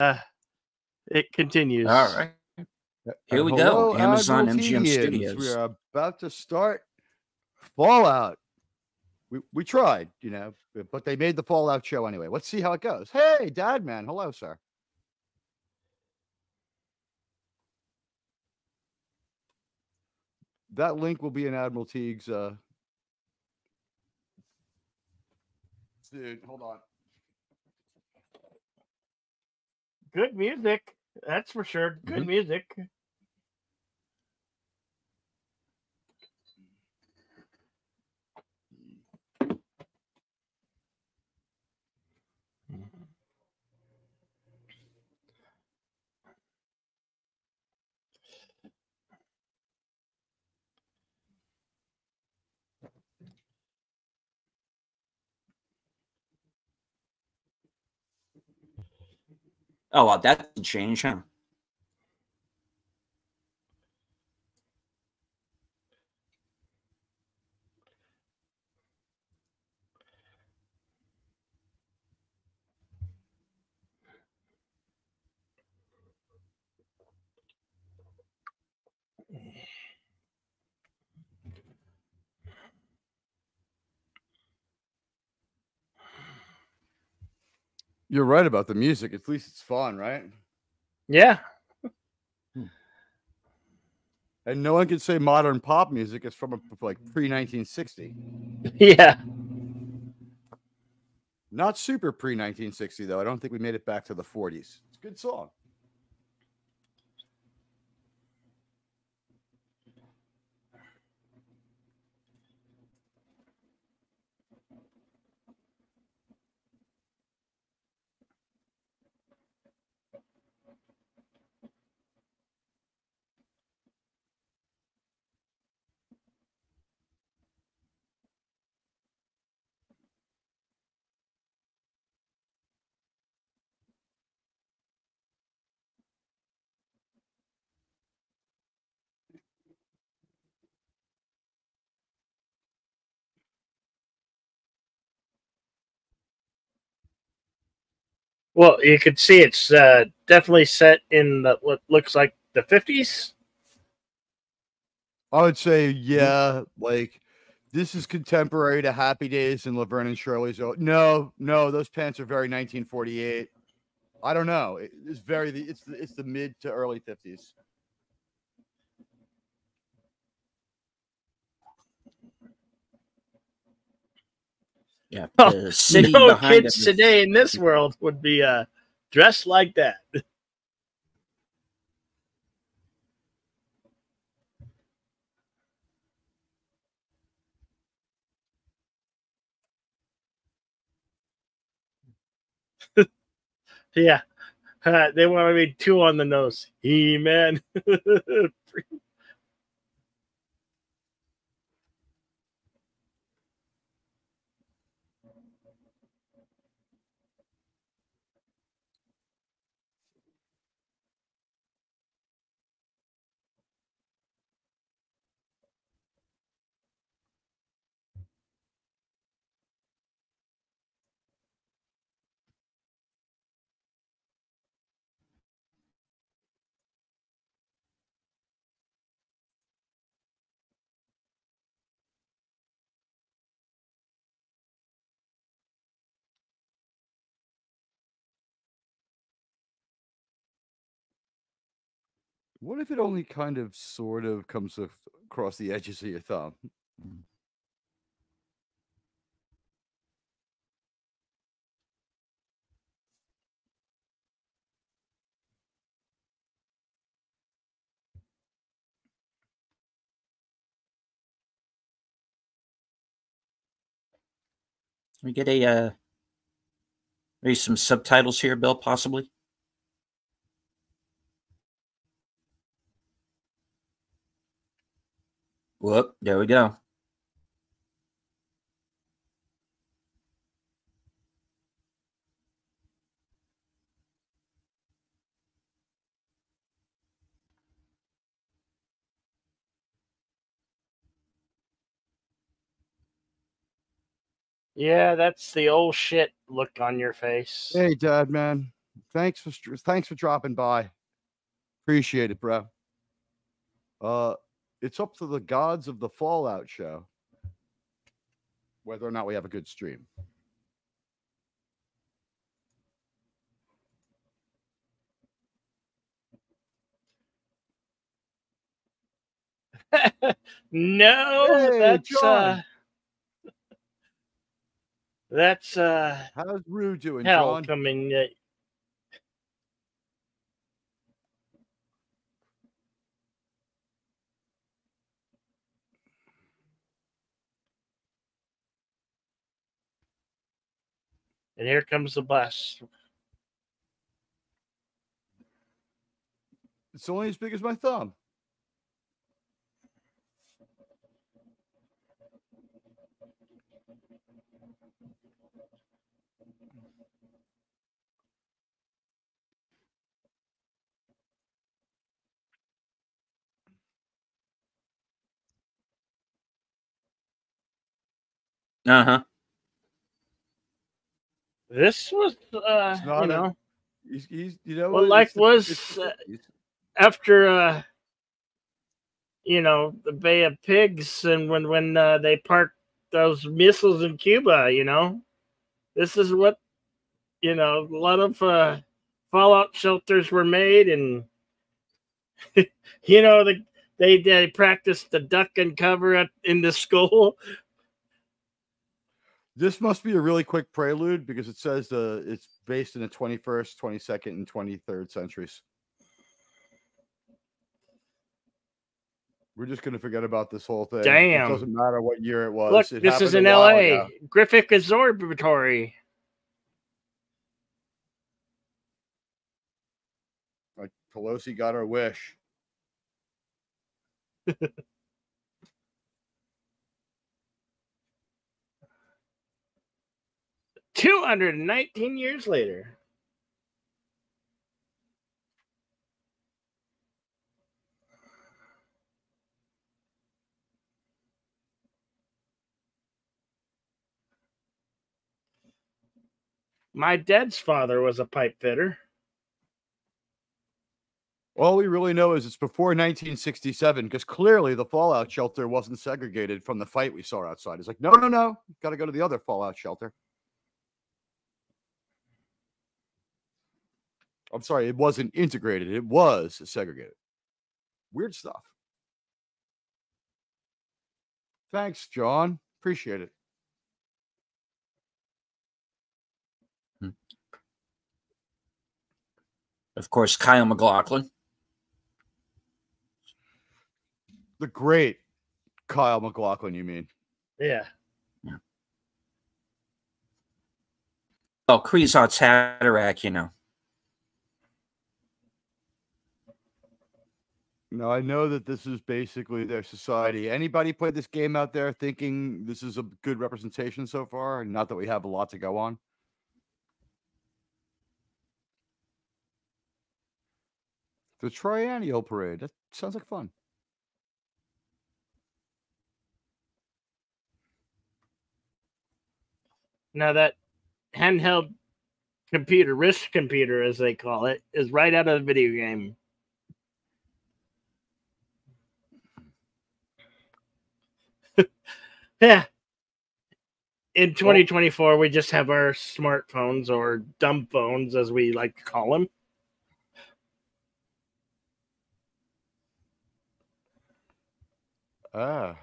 uh, it continues. All right. Here we go. Amazon MGM Studios. We are about to start Fallout. We, we tried, you know, but they made the Fallout show anyway. Let's see how it goes. Hey, Dad, man. Hello, sir. That link will be in Admiral Teag's. Uh... Dude, hold on. Good music. That's for sure. Good Mhm. music. Oh, well, that's a change, huh? You're right about the music. At least it's fun, right? Yeah. Hmm. And no one can say modern pop music is from a, like pre 1960. Yeah. Not super pre 1960 though. I don't think we made it back to the 40s. It's a good song. Well, you could see it's uh, definitely set in the, what looks like the 50s. I would say, yeah, like this is contemporary to Happy Days and Laverne and Shirley's. Oh, no, no, those pants are very 1948. I don't know. It's very it's it's the mid to early 50s. Yeah. Oh, The city no kids today in this world would be uh, dressed like that. yeah. Uh, they want to be two on the nose. He man. What if it only kind of sort of comes af- across the edges of your thumb? we get a uh, maybe some subtitles here, Bill, possibly. Whoop! There we go. yeah, that's the old shit look on your face. Hey, Dad, man. Thanks for thanks for dropping by. Appreciate it, bro. Uh, it's up to the gods of the Fallout show whether or not we have a good stream. no, Hey, that's John. uh, that's uh, How's Rue doing, hell John? coming. Uh, and here comes the bus. It's only as big as my thumb. Uh huh. This was, uh, you a- know, He's, he's you know, Well, what? like was, uh, after uh you know the bay of pigs and when when uh, they parked those missiles in cuba you know? This is what you know a lot of uh fallout shelters were made and you know the they they practiced the duck and cover at, in the school This must be a really quick prelude because it says uh, it's based in the 21st, 22nd, and 23rd centuries. We're just gonna forget about this whole thing. Damn. It doesn't matter what year it was. look It this is in la ago. griffith observatory Like Pelosi got her wish. Two hundred and nineteen years later. My dad's father was a pipe fitter. All we really know is it's before 1967 because clearly the fallout shelter wasn't segregated from the fight we saw outside. It's like, no, no, no, got to go to the other fallout shelter. I'm sorry, it wasn't integrated, it was segregated. Weird stuff. Thanks, John. Appreciate it. Hmm. Of course, Kyle MacLachlan. The great Kyle MacLachlan, you mean? Yeah. Oh, Kwisatz Haderach, you know. No, I know that this is basically their society. Anybody play this game out there thinking this is a good representation so far? Not that we have a lot to go on. The Triennial Parade. That sounds like fun. Now that handheld computer, wrist computer as they call it, is right out of the video game. Yeah. In 2024, we just have our smartphones or dumb phones, as we like to call them. Ah.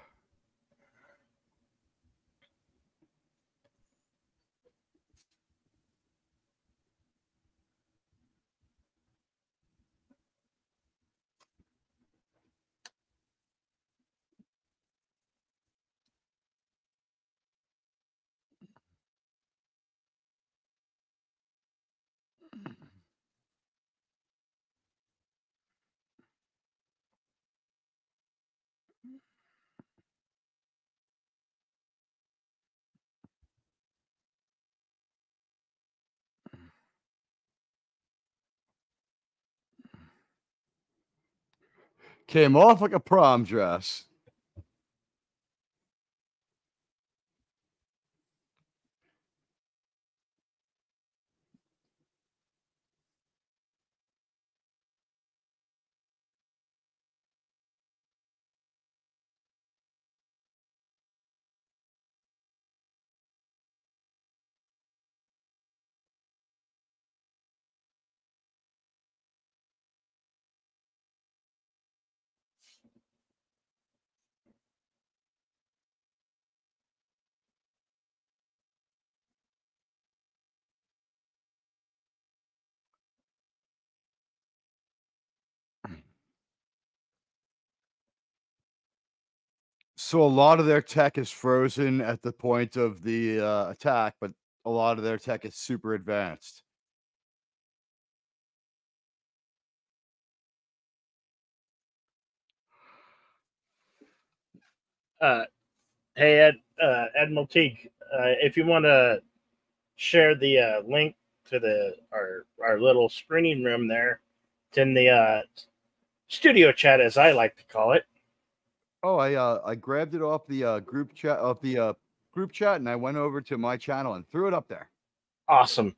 Came off like a prom dress. So a lot of their tech is frozen at the point of the uh, attack, but a lot of their tech is super advanced. Uh, hey Ed, uh, Admiral Teag, uh, if you want to share the uh, link to the our our little screening room there, it's in the uh, studio chat, as I like to call it. Oh, I uh, I grabbed it off the uh, group chat of the uh, group chat, and I went over to my channel and threw it up there. Awesome.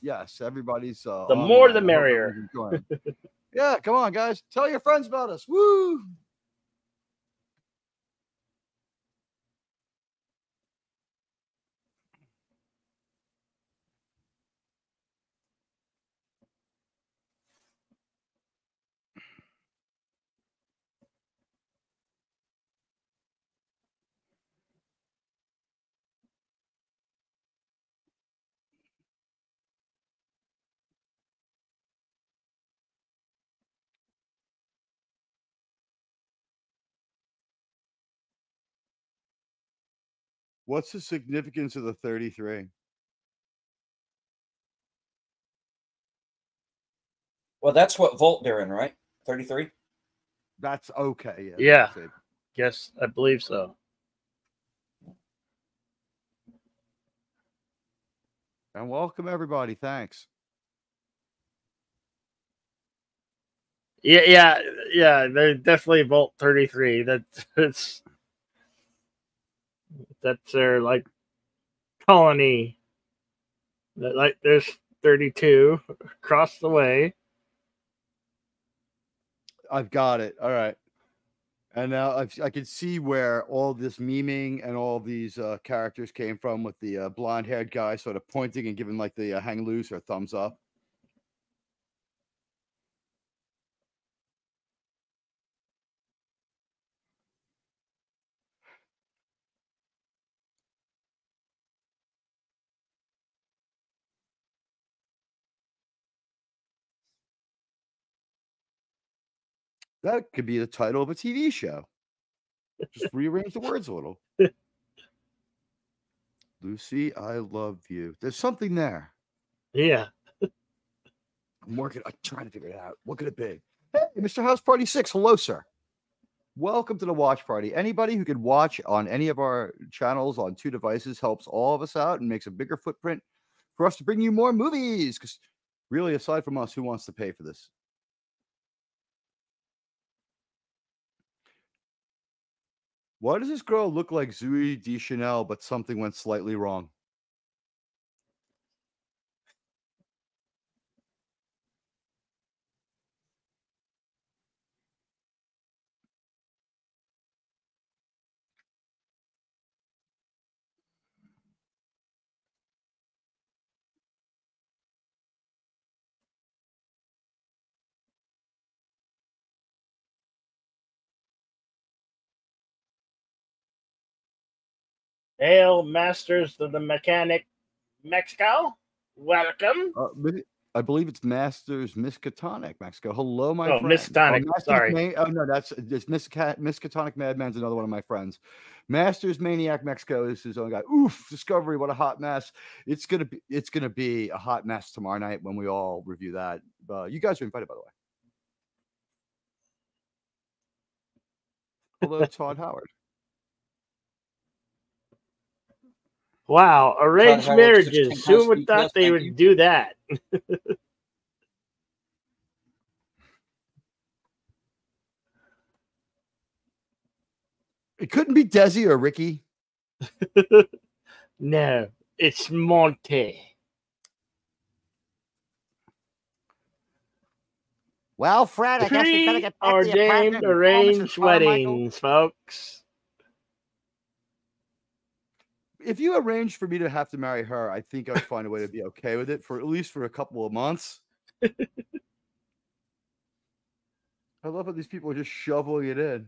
Yes, everybody's uh, The more the merrier. yeah, come on, guys, tell your friends about us. Woo! What's the significance of the 33? Well, that's what Vault doing, right? 33? That's okay. Yeah. that's. Yes, I believe so. And welcome everybody. Thanks. Yeah, yeah, yeah. They're definitely Vault 33. That's that's that's their like colony. Like there's 32 across the way. I've got it. All right. And now I've, I can see where all this memeing and all these uh, characters came from with the uh, blonde haired guy sort of pointing and giving like the uh, hang loose or thumbs up. That could be the title of a TV show. Just rearrange the words a little. Lucy, I love you. There's something there. Yeah. I'm working. I'm trying to figure it out. What could it be? Hey, Mr. House Party Six. Hello, sir. Welcome to the watch party. Anybody who can watch on any of our channels on two devices helps all of us out and makes a bigger footprint for us to bring you more movies. Because really, aside from us, who wants to pay for this? Why does this girl look like Zooey Deschanel, but something went slightly wrong? Hail, masters of the mechanic Mexico. Welcome. Uh, I believe it's Masters Miskatonic, Mexico. Hello, my Oh, friend. Miskatonic, Masters sorry. Ma- oh no, that's this Miska- Miskatonic Madman's another one of my friends. Masters Maniac Mexico is his own guy. Oof, Discovery, what a hot mess! It's gonna be it's gonna be a hot mess tomorrow night when we all review that. Uh, you guys are invited, by the way. Hello, Todd Howard. Wow, arranged marriages. Who would house thought details, they would you. do that? It couldn't be Desi or Ricky. No, it's Monte. Well, Fred, I guess we better get back to the apartment Preordained and arranged Carmichael. weddings, folks. If you arranged for me to have to marry her, I think I'd find a way to be okay with it for at least for a couple of months. I love how these people are just shoveling it in.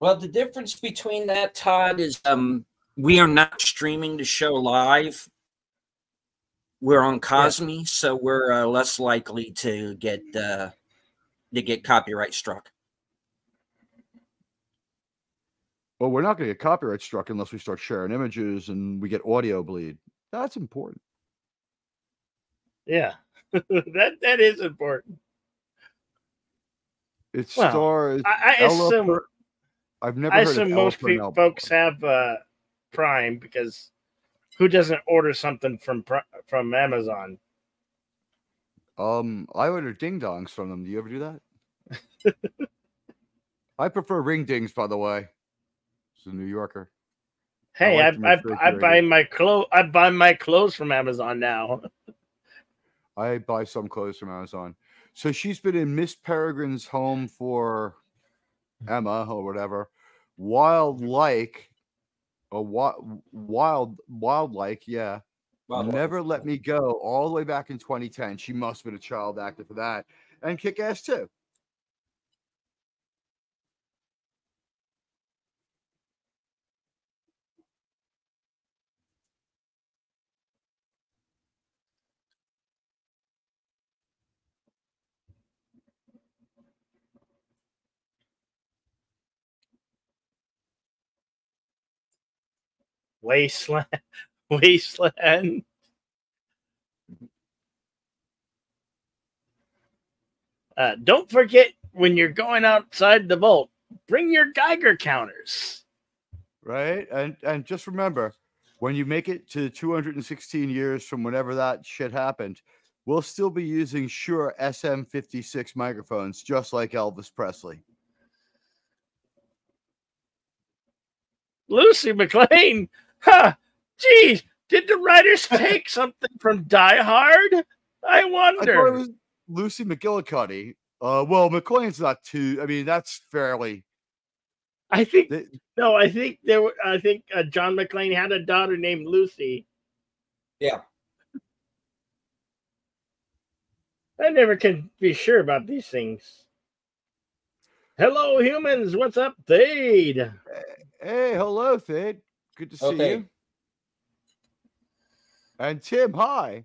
Well, the difference between that, Todd, is um, we are not streaming the show live. We're on Kosmi, so we're uh, less likely to get uh, to get copyright struck. Well, we're not going to get copyright struck unless we start sharing images and we get audio bleed. That's important. Yeah, that that is important. It Well, stars. I, I assume Per- I've never I assume most pe- Purnell folks have uh, Prime because who doesn't order something from from Amazon? Um, I order ding dongs from them. Do you ever do that? I prefer ring dings, by the way. It's a New Yorker. Hey, like I I, I, buy my clothes. I buy my clothes from Amazon now. I buy some clothes from Amazon. So she's been in Miss Peregrine's home for Emma or whatever. Wild like a wild wild wild like, yeah. Well, Never let me go all the way back in 2010. She must have been a child actor for that. And kick ass too. Wasteland, Wasteland. Uh, don't forget when you're going outside the vault, bring your Geiger counters. Right? And and just remember, when you make it to 216 years from whenever that shit happened, we'll still be using Shure SM56 microphones, just like Elvis Presley. Lucy MacLean. Huh. Geez, did the writers take something from Die Hard? I I thought wonder. it was Lucy McGillicuddy. Uh, well, MacLean's not too. I mean, that's fairly. I think they- no. I think there. were- I think uh, John McClane had a daughter named Lucy. Yeah. I never can be sure about these things. Hello, humans. What's up, Thade? Hey, hello, Thade. Good to see Okay. you. And Tim, hi.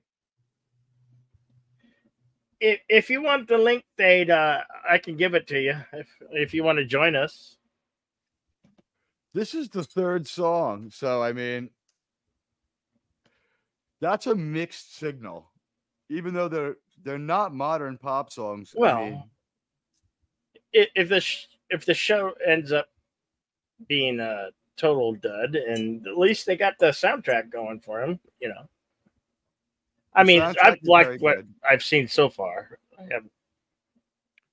If, if you want the link, Thade, uh, I can give it to you if if you want to join us. This is the third song, so I mean, that's a mixed signal. Even though they're they're not modern pop songs. I Well, mean, if the sh- if the show ends up being a total dud, and at least they got the soundtrack going for him, you know. I The mean, I've liked what good. I've seen so far. I have,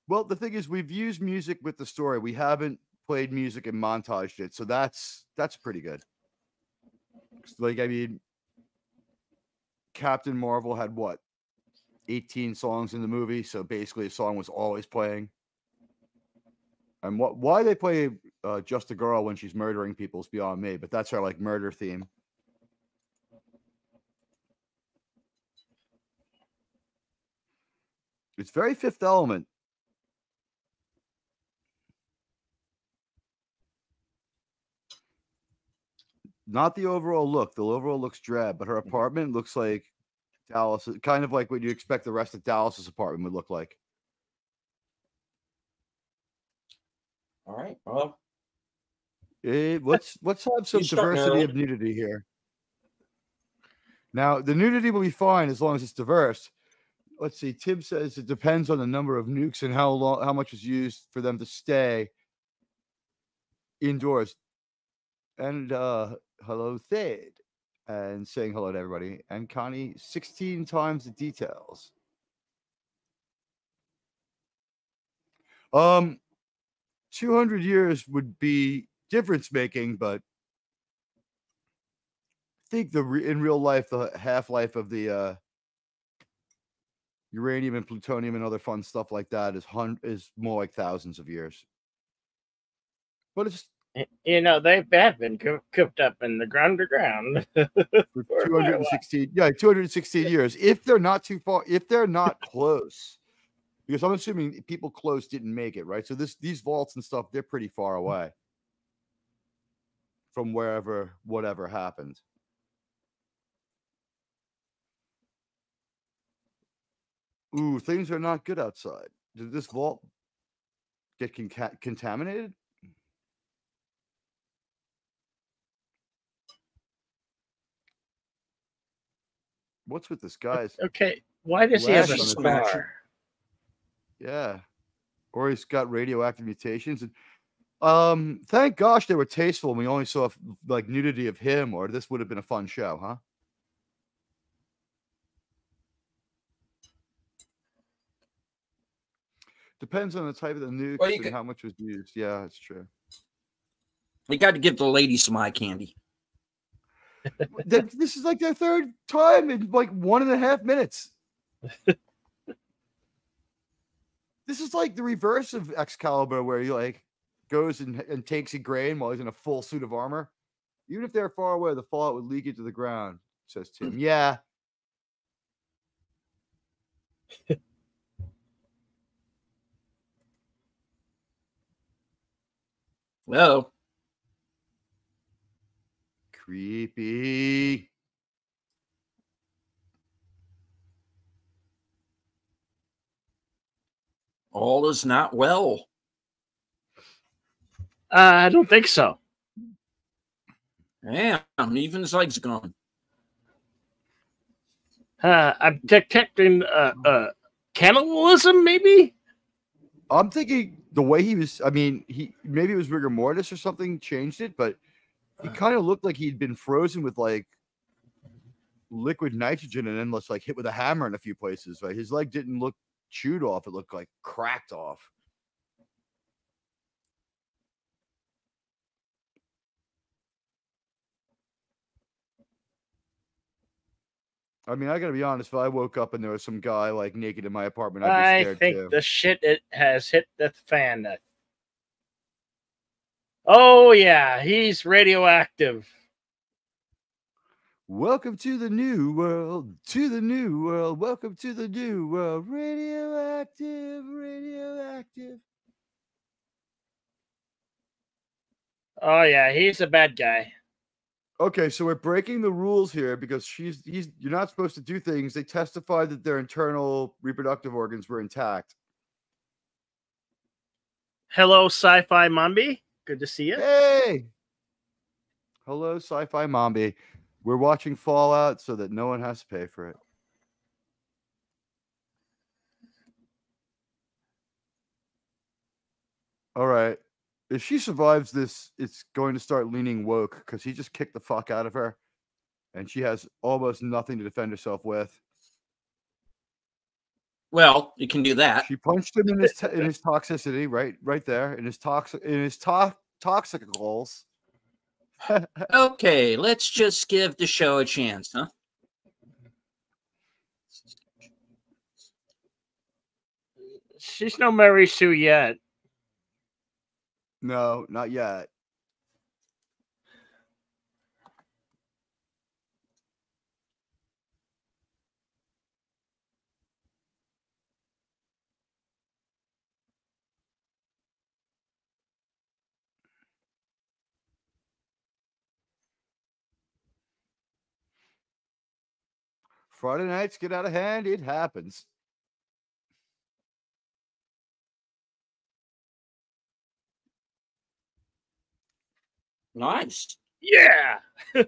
well, the thing is, we've used music with the story. We haven't played music and montaged it, so that's that's pretty good. Like, I mean, Captain Marvel had what, eighteen songs in the movie, so basically, a song was always playing. And what why they play uh, "Just a Girl" when she's murdering people is beyond me, but that's her like murder theme. It's very Fifth Element. Not the overall look. The overall looks drab, but her apartment looks like Dallas, kind of like what you expect the rest of Dallas's apartment would look like. All right. Well, Eh, let's let's have some diversity of nudity here. Now, the nudity will be fine as long as it's diverse. Let's see. Tim says it depends on the number of nukes and how long, how much is used for them to stay indoors. And uh hello, Thade, and saying hello to everybody. And Connie, sixteen times the details. Um, two hundred years would be difference making, but I think the re- in real life the half life of the uh, uranium and plutonium and other fun stuff like that is hun- is more like thousands of years. But it's you know, they have been coo- cooped up in the ground to ground. for For quite 216 yeah 216 years. If they're not too far if they're not close because i'm assuming people close didn't make it right? So this these vaults and stuff they're pretty far away from wherever whatever happened ooh things are not good outside Did this vault get conca- contaminated? What's with this guy's? Okay, why does he have a scar? Yeah. Or he's got radioactive mutations. And um, thank gosh they were tasteful and we only saw like nudity of him, or this would have been a fun show, huh? Depends on the type of the nukes Well, and could- how much was used. Yeah, that's true. You got to give the ladies some eye candy. This is like their third time in like one and a half minutes. this is like the reverse of Excalibur, where he like goes and, and takes a grain while he's in a full suit of armor. Even if they're far away, the fallout would leak into the ground, says Tim. Yeah. Well, Creepy. all is not well. Uh, I don't think so. Yeah, even his legs gone. Uh, I'm detecting uh, uh, cannibalism, maybe. I'm thinking the way he was, I mean, he maybe it was rigor mortis or something changed it, but he kind of looked like he'd been frozen with like liquid nitrogen and then let's like hit with a hammer in a few places. Right, his leg didn't look chewed off; it looked like cracked off. I mean, I gotta be honest. If I woke up and there was some guy like naked in my apartment, I'd be scared I think too. the shit it has hit the fan. Oh yeah, he's radioactive. Welcome to the new world, to the new world. Welcome to the new world. Radioactive, radioactive. Oh yeah, he's a bad guy. Okay, so we're breaking the rules here because she's he's you're not supposed to do things. They testified that their internal reproductive organs were intact. Hello, Sci-Fi Mombi. Good to see you. Hey. Hello, sci-fi mombi. We're watching Fallout so that no one has to pay for it. All right. If she survives this, it's going to start leaning woke because he just kicked the fuck out of her. And she has almost nothing to defend herself with. Well, you can do that. She punched him in his t- in his toxicity, right, right there, in his toxic in his to- toxic goals. Okay, let's just give the show a chance, huh? She's no Mary Sue yet. No, not yet. Friday nights get out of hand. It happens. Nice. Yeah.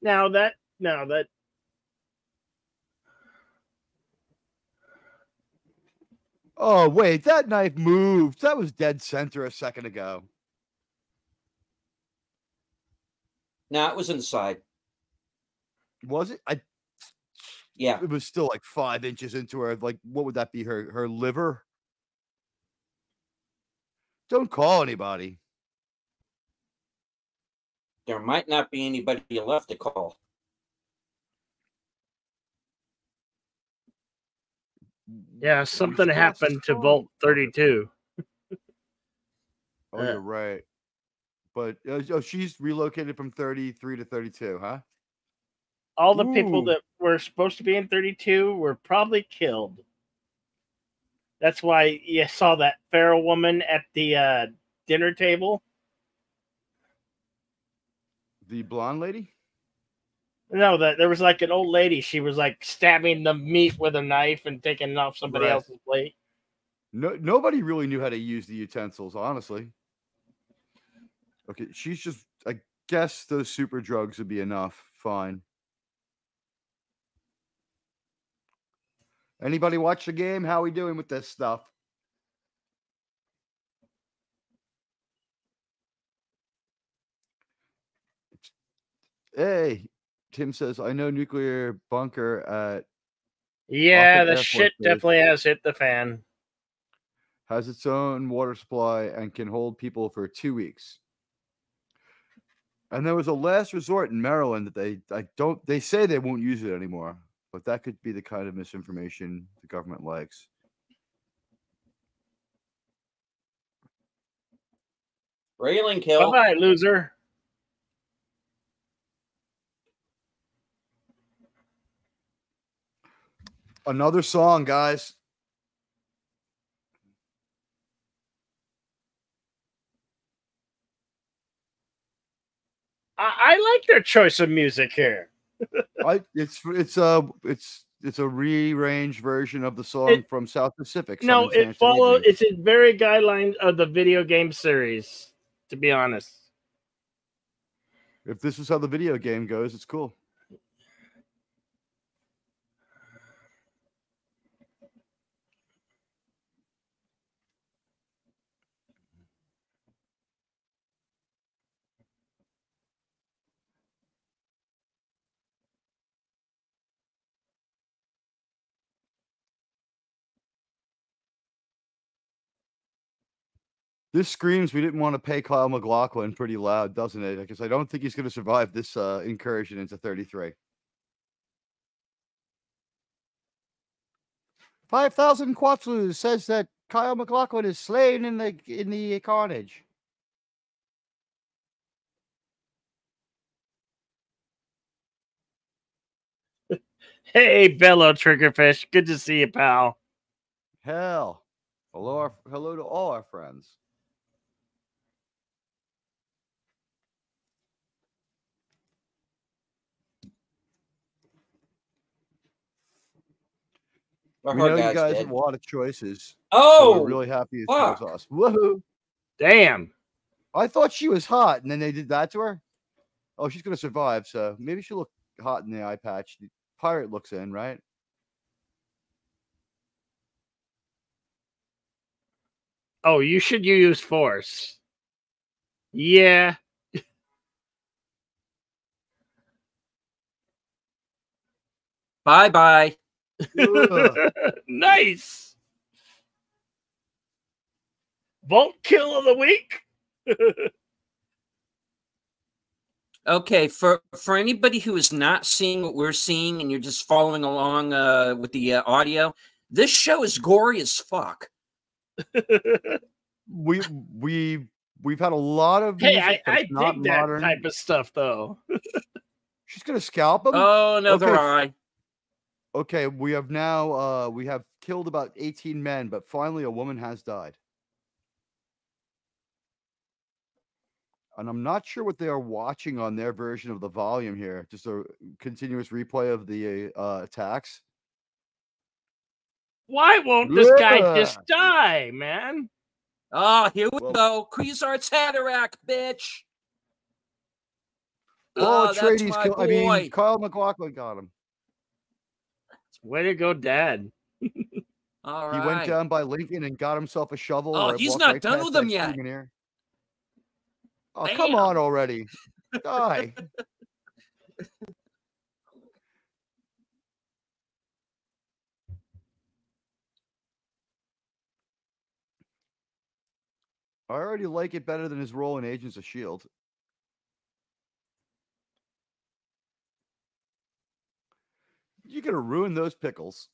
now that now that Oh, wait, that knife moved. That was dead center a second ago. Now it was inside. Was it? I Yeah. it was still like five inches into her. Like, what would that be? Her her liver? Don't call anybody. There might not be anybody left to call. yeah, something supposed to happened to call Vault 32. Oh, you're right. But uh, oh, she's relocated from 33 to 32, huh? All the people that were supposed to be in 32 were probably killed. That's why you saw that feral woman at the uh, dinner table. The blonde lady? No, that there was like an old lady. She was like stabbing the meat with a knife and taking it off somebody Right. else's plate. No, nobody really knew how to use the utensils, honestly. Okay, she's just. I guess those super drugs would be enough. Fine. Anybody watch the game? How we doing with this stuff? Hey, Tim says, I know nuclear bunker at Yeah, Bucket the Air Force shit Base. definitely has hit the fan. has its own water supply and can hold people for two weeks. And there was a last resort in Maryland that they I don't they say they won't use it anymore, but that could be the kind of misinformation the government likes. Railing Bye kill. bye, loser. Another song, guys. I, I like their choice of music here. I it's it's a it's it's a rearranged version of the song It- from South Pacific. No, it follows. It's a very guideline of the video game series. To be honest, If this is how the video game goes, it's cool. This screams we didn't want to pay Kyle MacLachlan pretty loud, doesn't it? Because I don't think he's going to survive this uh, incursion into 33. 5,000 Quatslus says that Kyle MacLachlan is slain in the in the carnage. hey, Bello Triggerfish, good to see you, pal. Hell. Hello, our, hello to all our friends. My we know you guy's guys dead. have a lot of choices. so Oh, we're really happy it's fuck. us. Woohoo! Damn. I thought she was hot, and then they did that to her. Oh, she's gonna survive, so maybe she'll look hot in the eye patch. The pirate looks in, right? Oh, you should use force. Yeah. bye bye. Ugh. nice. Vault kill of the week. Okay, for for anybody who is not seeing what we're seeing and you're just following along uh, with the uh, audio, this show is gory as fuck. we we we've had a lot of hey, music, I, but I it's not dig that type of stuff, though. She's gonna scalp him. Oh, another Okay. eye. Okay, we have now uh we have killed about 18 men, but finally a woman has died. And I'm not sure what they are watching on their version of the volume here. Just a continuous replay of the uh, attacks. Why won't this guy just die, man? Oh, here we Well- go. Kwisatz Haderach, bitch. Oh, that's Trady's my kill- I mean. Kyle MacLachlan got him. Way to go, Dad. All He went down by Lincoln and got himself a shovel. Oh, he's not right done with them yet. screaming ear. Oh, come on already. Die. I already like it better than his role in Agents of S.H.I.E.L.D. You're going to ruin those pickles.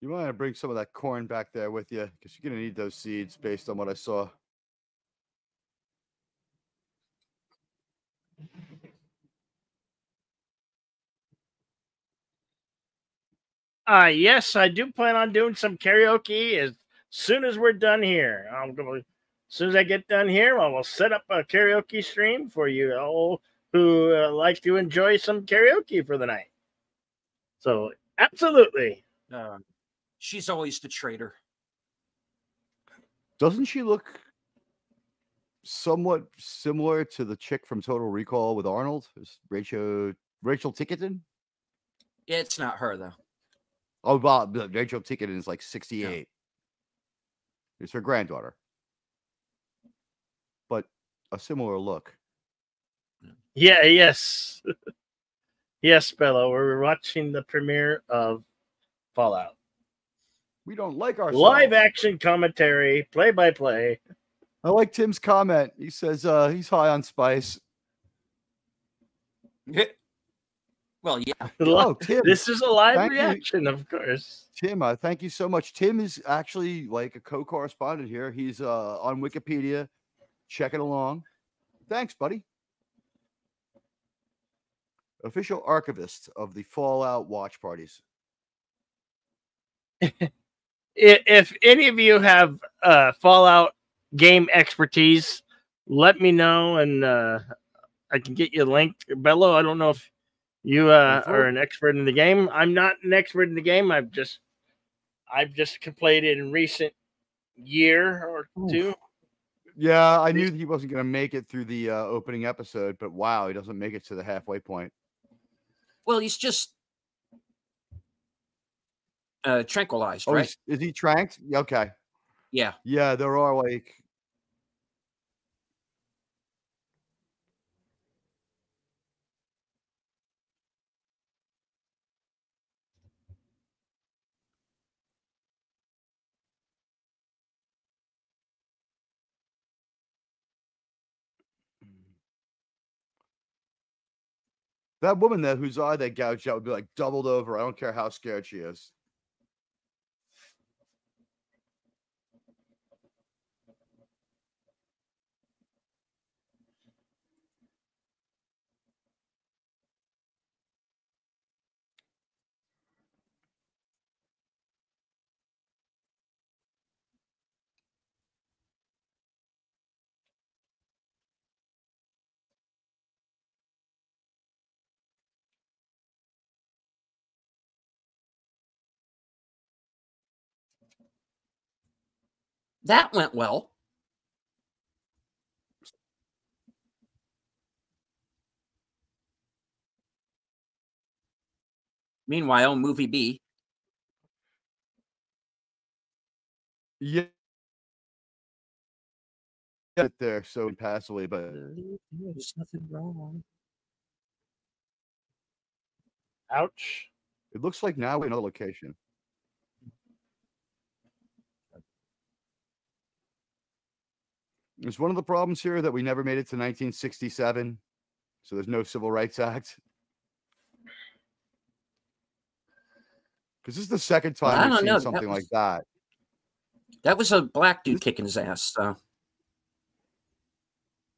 You might want to bring some of that corn back there with you because you're going to need those seeds based on what I saw. Uh yes, I do plan on doing some karaoke as soon as we're done here. I'm gonna as soon as I get done here, I will set up a karaoke stream for you all who uh, like to enjoy some karaoke for the night. So absolutely. Uh, she's always the traitor. Doesn't she look somewhat similar to the chick from Total Recall with Arnold? Is Rachel Rachel Ticotin? It's not her though. Oh, Bob, Rachel Ticotin is like 68. It's her granddaughter. But a similar look. Yeah, yes. yes, Bella, We're watching the premiere of Fallout. We don't like our Live action commentary, play by play. I like Tim's comment. He says uh, he's high on spice. Well, yeah. Oh, Tim. This is a live Thank you. reaction, of course. Tim, uh, thank you so much. Tim is actually like a co-correspondent here. He's uh, on Wikipedia, checking along. Thanks, buddy. Official archivist of the Fallout watch parties. I- If any of you have uh, Fallout game expertise, let me know and uh, I can get you a link. Bello, I don't know if you uh, are an expert in the game. I'm not an expert in the game. I've just I've just played it in recent year or Oof. two. Yeah, I knew he wasn't going to make it through the uh, opening episode, but wow, he doesn't make it to the halfway point. Well, he's just uh, tranquilized, Oh, right? is he tranked? Okay. Yeah. Yeah, there are like that woman there whose eye they gouged out would be like doubled over. I don't care how scared she is. That went well. Meanwhile, movie B. Yeah. Get there so passively, but There's nothing wrong. Ouch. it looks like now we're in another location. Is one of the problems here that we never made it to 1967? So there's no Civil Rights Act? Because this is the second Well, I time don't seen know, something like that. That was a black dude kicking his ass. So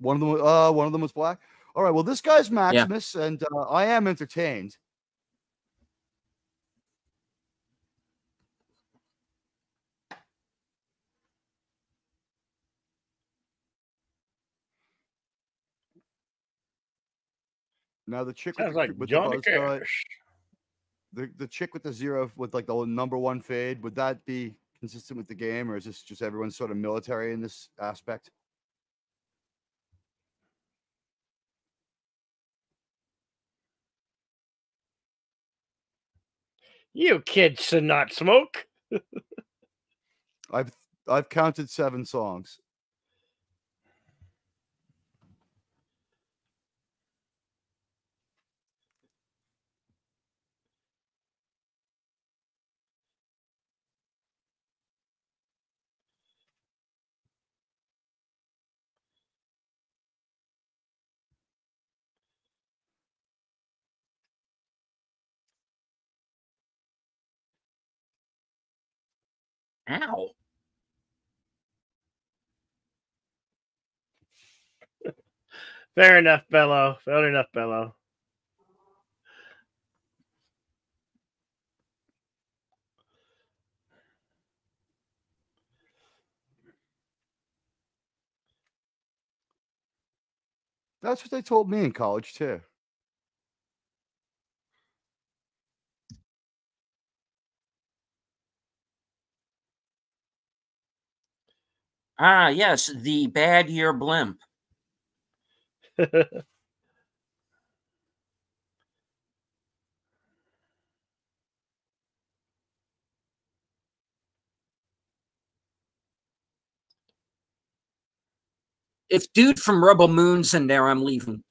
One of them, uh, one of them was black. All right. Well, this guy's Maximus, and uh, I am entertained. Now the chick with Sounds the, like with the buzz cut, the the chick with the zero with like the number one fade, would that be consistent with the game, or is this just everyone sort of military in this aspect? You kids should not smoke. I've I've counted seven songs. Ow. Fair enough, Bello. Fair enough, Bello. That's what they told me in college too. Ah, yes, the bad year blimp. if dude from Rebel Moon's in there, I'm leaving.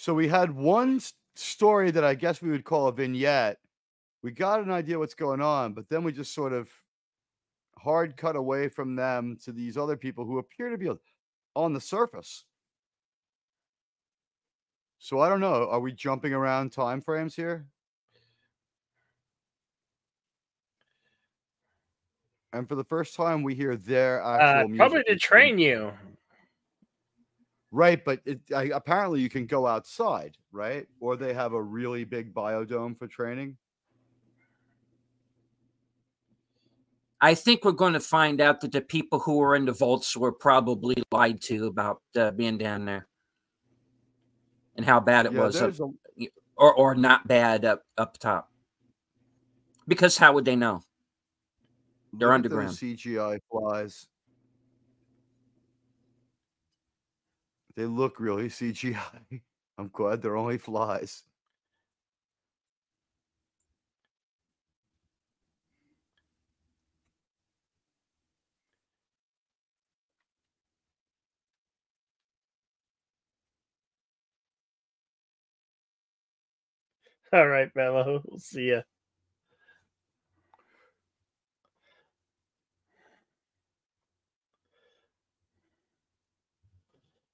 So we had one story that I guess we would call a vignette. We got an idea what's going on, but then we just sort of hard cut away from them to these other people who appear to be on the surface. So I don't know. Are we jumping around time frames here? And for the first time, we hear their Uh, actual music. probably to train you. Right, but it, I, apparently you can go outside, right? Or they have a really big biodome for training. I think we're going to find out that the people who were in the vaults were probably lied to about uh, being down there and how bad it Yeah, was, up, a, or or not bad up up top. Because how would they know? They're look underground. CGI flies. They look really CGI. I'm glad they're only flies. All right, Bello. We'll see ya.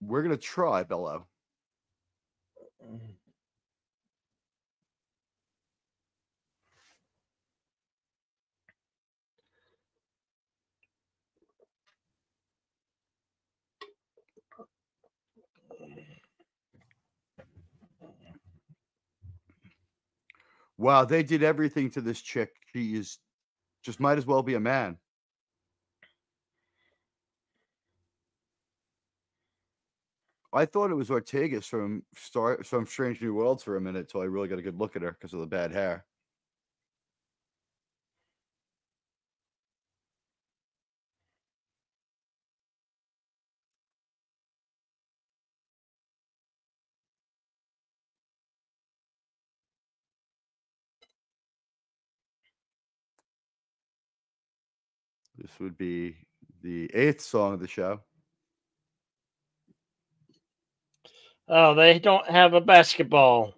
We're gonna try, Bello. Wow, they did everything to this chick. She is just might as well be a man. I thought it was Ortegas from Star from Strange New Worlds for a minute till I really got a good look at her because of the bad hair. This would be the eighth song of the show. Oh, they don't have a basketball.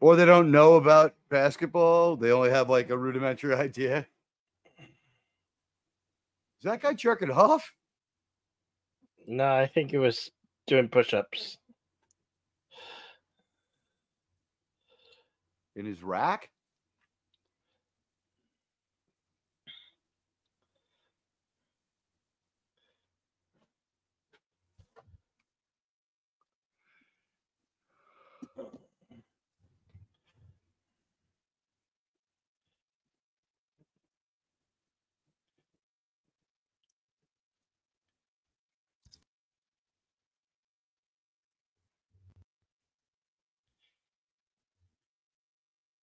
Or they don't know about basketball. They only have like a rudimentary idea. Is that guy jerking off? No, I think he was doing push-ups. in his rack?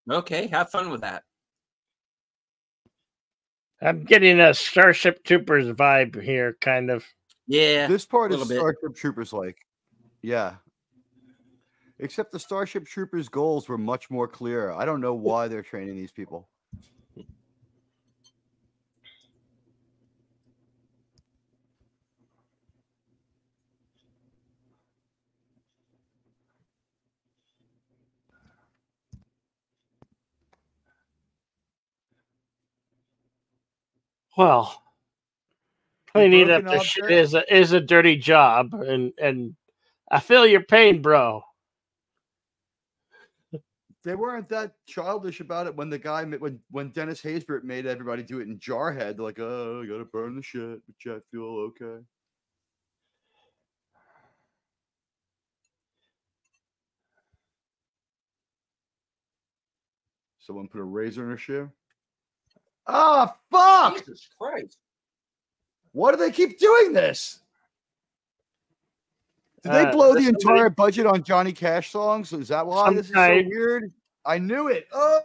Okay, have fun with that. I'm getting a Starship Troopers vibe here, kind of. Yeah. this part is little bit. Starship Troopers like. Yeah. Except the Starship Troopers goals were much more clear. I don't know why they're training these people. Well, cleaning up the shit is a is a dirty job, and and I feel your pain, bro. They weren't that childish about it when the guy when when Dennis Haysbert made everybody do it in Jarhead. They're like, oh, I gotta burn the shit, but yet feel okay. Someone put a razor in her shoe. Ah, fuck! Jesus Christ. Why do they keep doing this? Did they Uh, blow the somebody- entire budget on Johnny Cash songs? Is that why this is so weird? I knew it. Oh,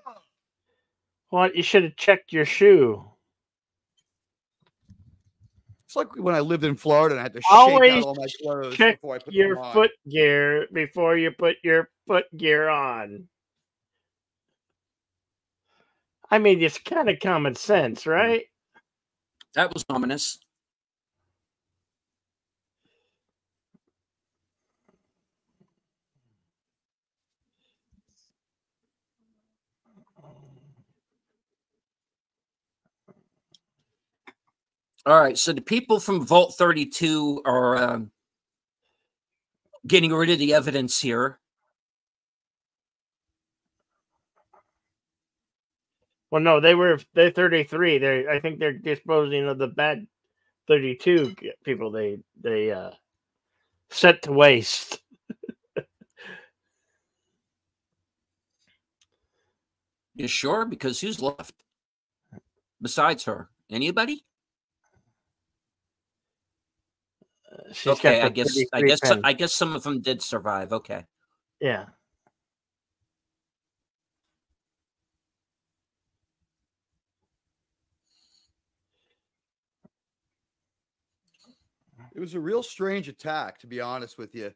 What? You should have checked your shoe. it's like when I lived in Florida and I had to shake Always out all my clothes check before I put Your them on. foot gear before you put your foot gear on. I mean, it's kind of common sense, right? That was ominous. All right, so the people from Vault 32 are um, getting rid of the evidence here. Well, no, they were they're 33. They I think they're disposing of the bad 32 people they they uh set to waste. You sure? Because who's left besides her? Anybody? Uh, okay, I guess I guess pen. I guess some of them did survive. Okay. yeah. It was a real strange attack, to be honest with you.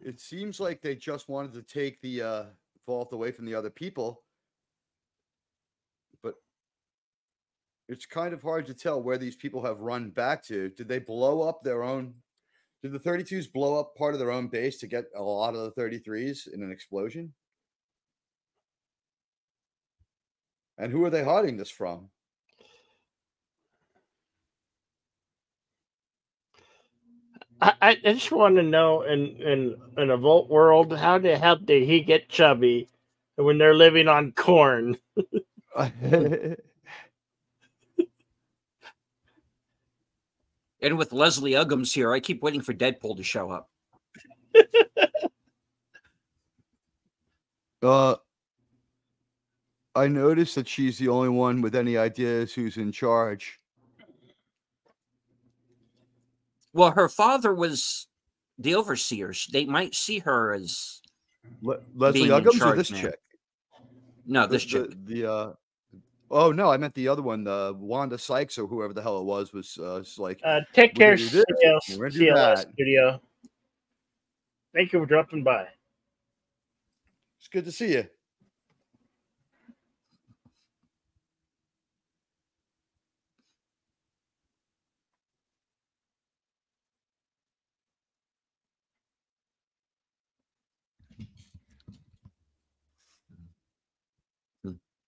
It seems like they just wanted to take the uh, vault away from the other people, but it's kind of hard to tell where these people have run back to. Did they blow up their own? Did the 32s blow up part of their own base to get a lot of the 33s in an explosion? And who are they hiding this from? I, I I just want to know in in in a Vault world, how the hell did he get chubby when they're living on corn? And with Leslie Uggams here, I keep waiting for Deadpool to show up. Uh, I noticed that she's the only one with any ideas who's in charge. Well, her father was the overseers. They might see her as Le- Leslie Being in Uggams or charge this now. chick? no, The- this the, chick. The, uh, oh no, I meant the other one. The Wanda Sykes or whoever the hell it was was uh, s- like, Uh, take care, gonna do this, CLS, we're gonna do CLS that. Studio. Thank you for dropping by. it's good to see you.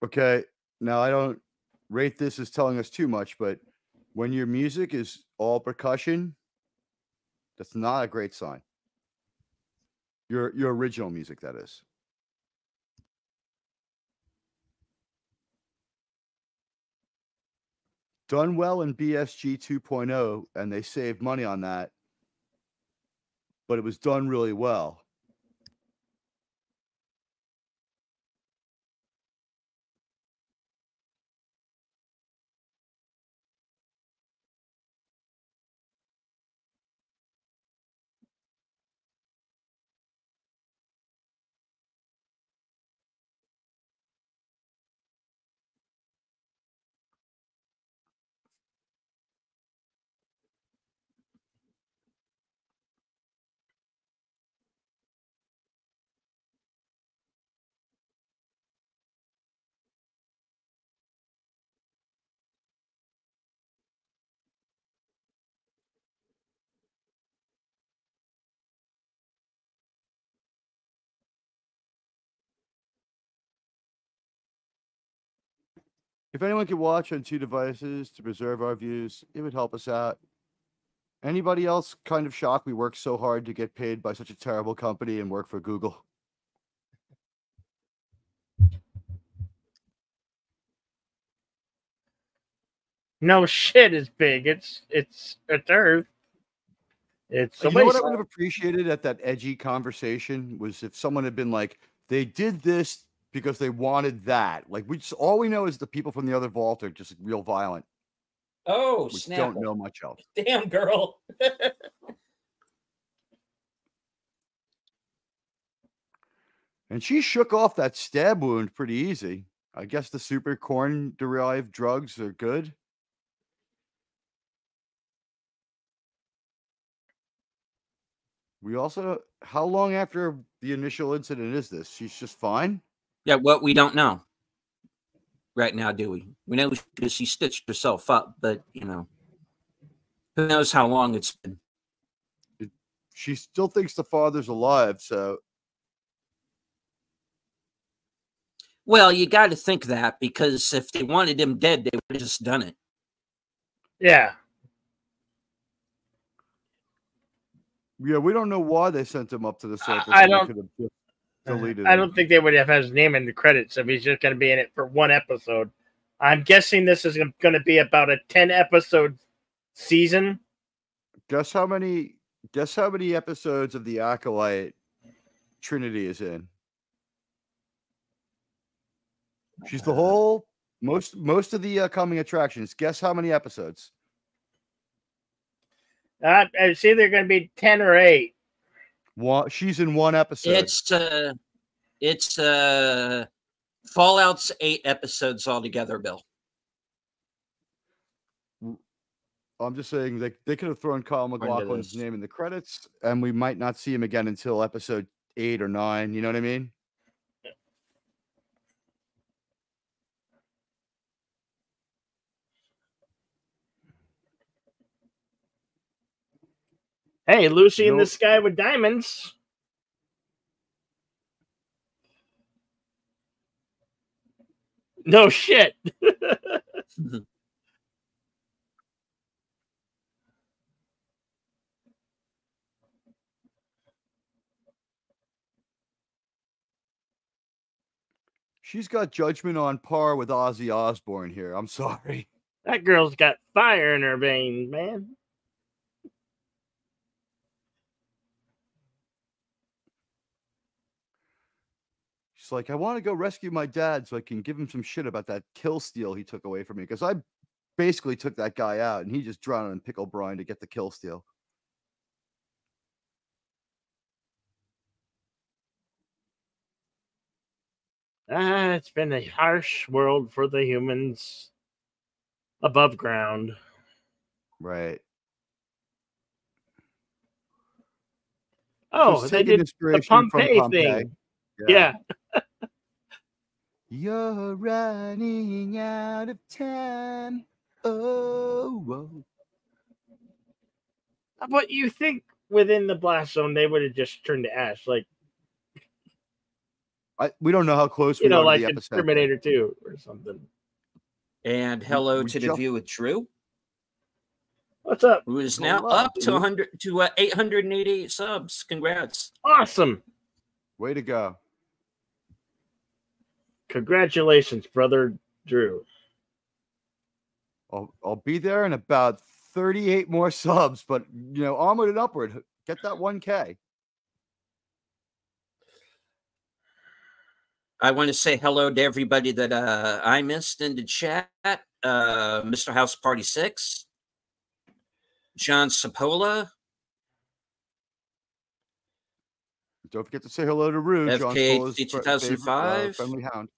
Okay, now I don't rate this as telling us too much, but when your music is all percussion, that's not a great sign. Your your original music, that is. Done well in BSG 2.0, and they saved money on that, but it was done really well. If anyone could watch on two devices to preserve our views, it would help us out. Anybody else kind of shocked we work so hard to get paid by such a terrible company and work for Google? No shit is big. It's it's it's Earth. It's You know somebody what I would have appreciated at that edgy conversation was if someone had been like, they did this because they wanted that. Like we just all we know is the people from the other vault are just real violent. Oh, We snap. don't know much else. Damn, girl. And she shook off that stab wound pretty easy. I guess the super corn derived drugs are good. We also, how long after the initial incident is this? She's just fine. Yeah, what we don't know right now, do we? We know she, she stitched herself up, but you know, who knows how long it's been. She still thinks the father's alive. So Well, you got to think that because if they wanted him dead, they would have just done it. Yeah. yeah, we don't know why they sent him up to the I- surface. I when don't- could have just deleted I don't think they would have had his name in the credits if he's just going to be in it for one episode. I'm guessing this is going to be about a 10 episode season. Guess how many? Guess how many episodes of the Acolyte Trinity is in? She's the whole most most of the uh, coming attractions. Guess how many episodes? Uh, it's either going to be 10 or 8. One. She's in one episode. It's uh, it's uh, Fallout's eight episodes altogether, Bill. I'm just saying they they could have thrown Kyle MacLachlan's name in the credits, and we might not see him again until episode eight or nine. You know what I mean? Hey, Lucy in the Nope. Sky with Diamonds. No shit. She's got judgment on par with Ozzy Osbourne here. I'm sorry. That girl's got fire in her veins, man. She's like, I want to go rescue my dad so I can give him some shit about that kill steal he took away from me. Because I basically took that guy out and he just drowned in pickle brine to get the kill steal. Ah, it's been a harsh world for the humans above ground. Right. Oh, they did the Pompeii Pompeii. thing. Yeah. You're running out of time. Oh, whoa. But you think within the blast zone they would have just turned to ash, like I, we don't know how close you we know, are like to the episode. Terminator 2 or something. And hello we to the view with Drew, What's up? who is Hello, now up to 100 to uh, 888 subs. Congrats. Awesome. Way to go. Congratulations, brother Drew. I'll, I'll be there in about 38 more subs, but you know, onward and upward. Get that 1K. I want to say hello to everybody that uh, I missed in the chat. Uh, Mr. House Party Six, John Sapola, Don't forget to say hello to Rue, John FKHD Stola's fr- favorite, uh, 2005. friendly hound.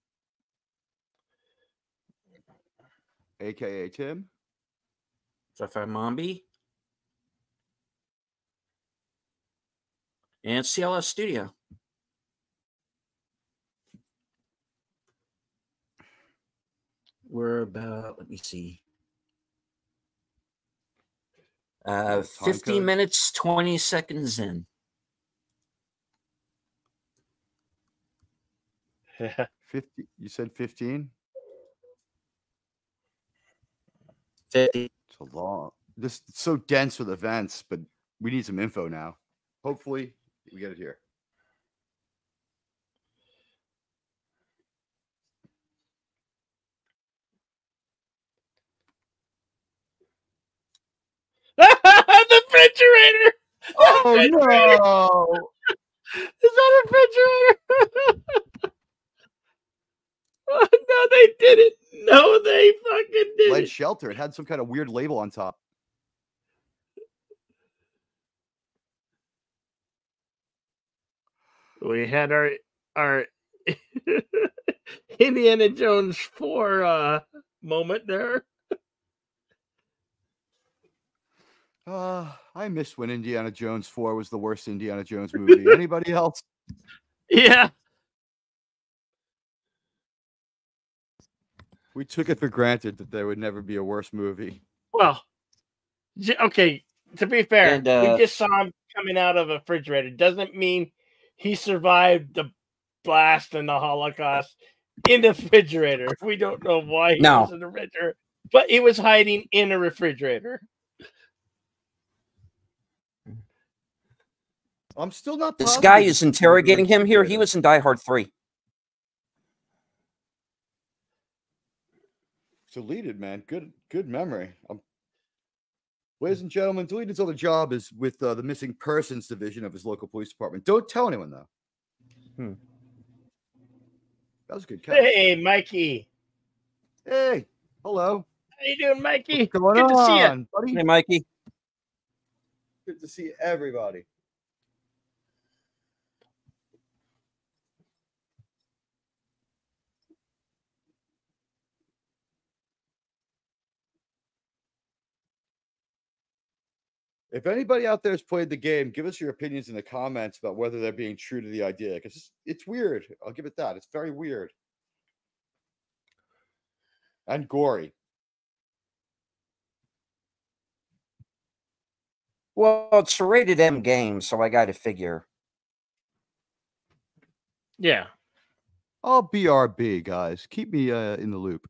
AKA Tim. Sapphire Mombi, and CLS Studio. We're about, let me see, uh, Time 15 code. minutes, 20 seconds in. Yeah. 50. You said 15? 50. It's a long. this it's so dense with events, but we need some info now. Hopefully, we get it here. the refrigerator. Oh refrigerator! no! Is that a refrigerator? oh, no, they didn't. No, they fucking did Lead shelter. It had some kind of weird label on top. We had our our Indiana Jones four uh moment there. Uh, I missed when Indiana Jones 4 was the worst Indiana Jones movie. Anybody else? Yeah. We took it for granted that there would never be a worse movie. Well, okay. To be fair, And, uh, we just saw him coming out of a refrigerator. Doesn't mean he survived the blast and the Holocaust in the refrigerator. We don't know why he No. was in the refrigerator, but he was hiding in a refrigerator. I'm still not. This guy is interrogating him here. He was in Die Hard 3. Deleted, man. Good, good memory. Um, ladies and gentlemen, deleted's other job is with uh, the missing persons division of his local police department. Don't tell anyone though. Hmm. That was a good catch. Hey, Mikey. Hey, hello. How you doing, Mikey? What's going Good to see you, buddy? Hey, Mikey. Good to see everybody. If anybody out there has played the game, give us your opinions in the comments about whether they're being true to the idea because it's, it's weird. I'll give it that. It's very weird and gory. Well, it's a rated M game, so I got to figure. Yeah. I'll BRB, guys. Keep me uh, in the loop.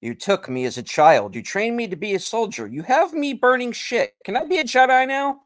You took me as a child. You trained me to be a soldier. You have me burning shit. Can I be a Jedi now?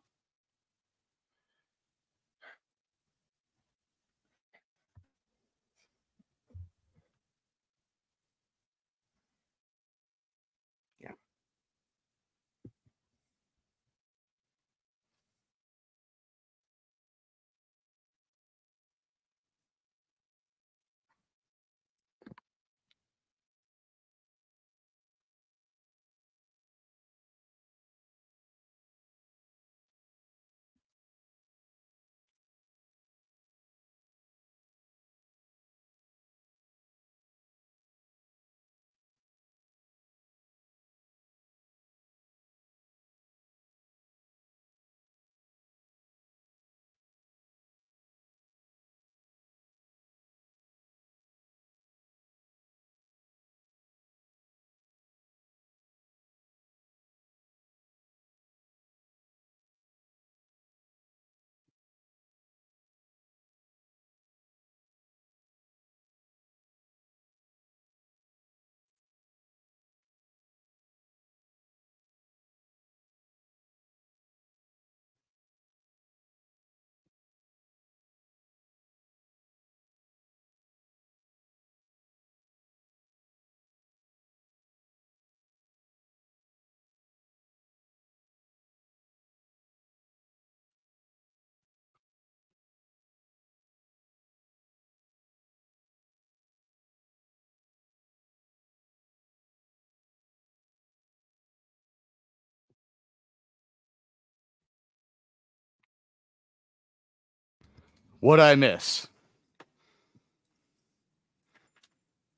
What I miss?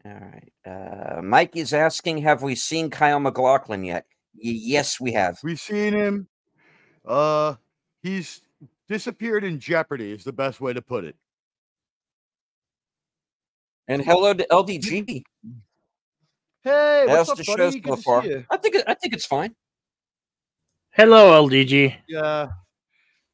All right. Uh, Mike is asking, have we seen Kyle MacLachlan yet? Y- yes, we have. We've seen him. Uh, he's disappeared in jeopardy. Is the best way to put it. And hello to LDG. Hey, what's How's up, the buddy? show Good so to far? see you. I think I think it's fine. Hello, LDG. Yeah,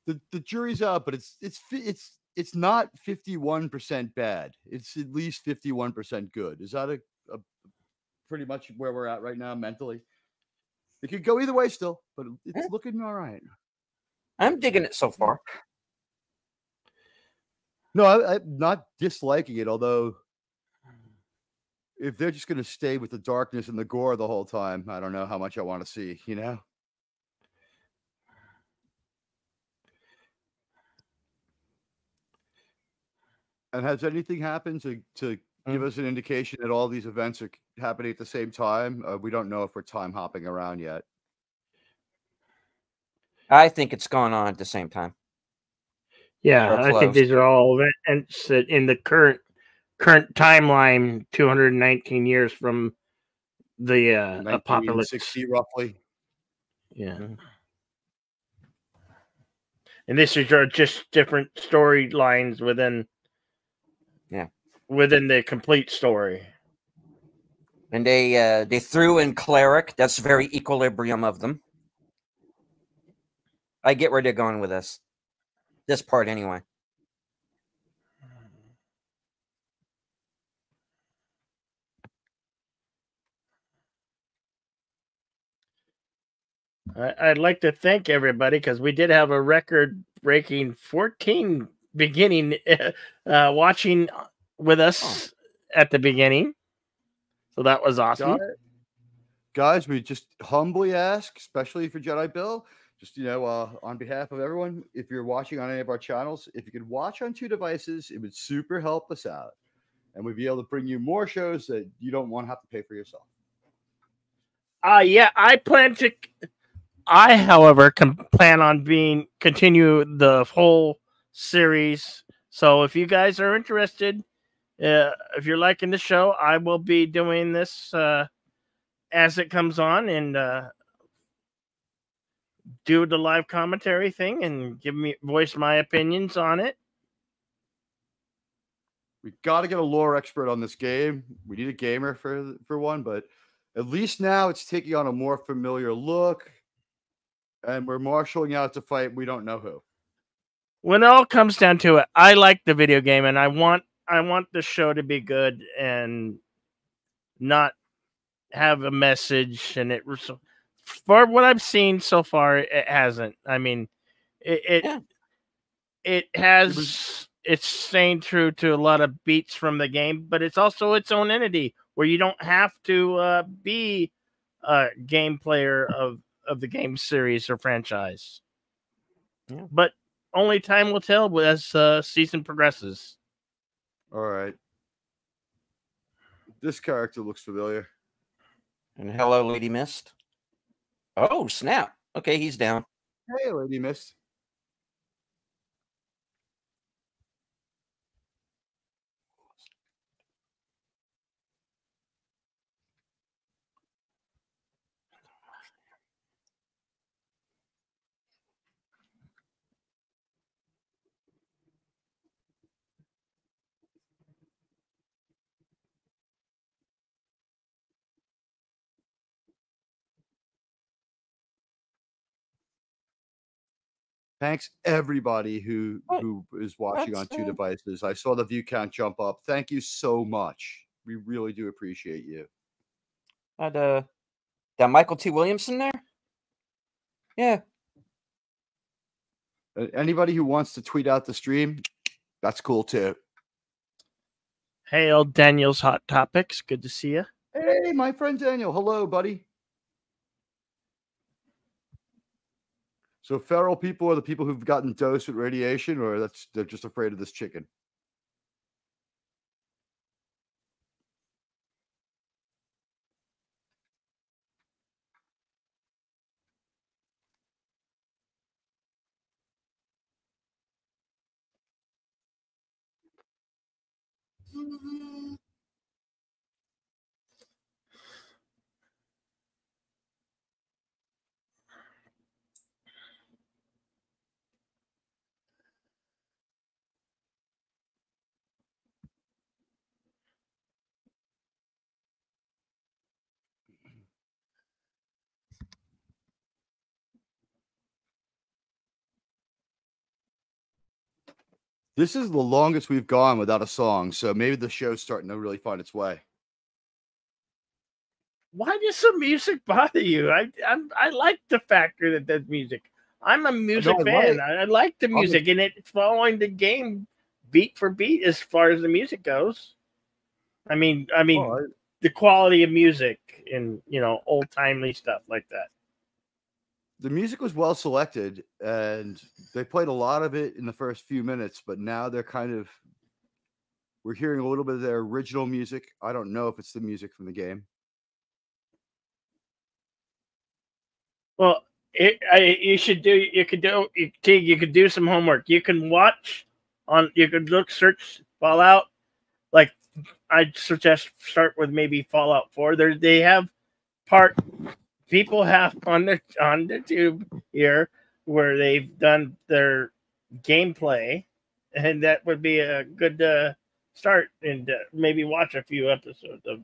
the the jury's out, but it's it's it's it's not fifty one percent bad. It's at least fifty one percent good. Is that a, a pretty much where we're at right now mentally? It could go either way still, but it's looking all right. I'm digging it so far. No, I, I'm not disliking it, although if they're just going to stay with the darkness and the gore the whole time, I don't know how much I want to see, you know? And has anything happened to, to give Mm. us an indication that all these events are happening at the same time? Uh, we don't know if we're time hopping around yet. I think it's going on at the same time. Yeah, I think these are all events that in the current current timeline, 219 years from the uh, apocalypse. 1960 roughly. Yeah. Mhm. And these are just different storylines within Yeah. Within the complete story. And they uh, they threw in cleric. That's very equilibrium of them. I get where they're going with this. This part anyway. I, I'd like to thank everybody because we did have a record breaking 14 beginning uh, watching with us at the beginning. So that was awesome. Guys, we just humbly ask, especially for Jedi Bill, just you know, uh, on behalf of everyone, if you're watching on any of our channels, if you could watch on two devices, it would super help us out, and we'd be able to bring you more shows that you don't want to have to pay for yourself. Uh yeah, I plan to I however can plan on being continue the whole series. So if you guys are interested, uh, if you're liking the show, I will be doing this uh as it comes on and uh do the live commentary thing and give me voice my opinions on it. We got to get a lore expert on this game. We need a gamer for for one, but at least now it's taking on a more familiar look, and we're marshaling out to fight. We don't know who. when it all comes down to it, I like the video game and I want I want the show to be good and not have a message and it was for what I've seen so far it hasn't. I mean it it, Yeah. it has it's staying true to a lot of beats from the game, but it's also its own entity where you don't have to uh, be a game player of of the game series or franchise. Yeah. But only time will tell as uh, season progresses. All right. This character looks familiar. And hello, Lady Mist. Oh snap! Okay, he's down. Hey, Lady Mist. Thanks everybody who Oh, who is watching on two uh, devices. I saw the view count jump up. Thank you so much. We really do appreciate you. That uh, that Michael T. Williamson there. Yeah, Anybody who wants to tweet out the stream, that's cool too. Hey, old Daniel's Hot Topics. Good to see you. Hey, my friend Daniel. Hello, buddy. So feral people are the people who've gotten dosed with radiation, or that's they're just afraid of this chicken. This is the longest we've gone without a song, so maybe the show's starting to really find its way. Why does the music bother you? I I'm, I like the factor that there's music. I'm a music I fan. like- I, I like the a- music, and it's following the game beat for beat as far as the music goes. I mean, I mean, Oh, I- the quality of music and you know old timely stuff like that. The music was well selected, and they played a lot of it in the first few minutes, but now they're kind of we're hearing a little bit of their original music. I don't know if it's the music from the game. Well, it, I, you should do. You could do. You, you could do some homework. You can watch on. You could look search Fallout. Like I'd suggest start with maybe Fallout Four. There they have part people have on the on the tube here where they've done their gameplay, and that would be a good uh, start. And uh, maybe watch a few episodes of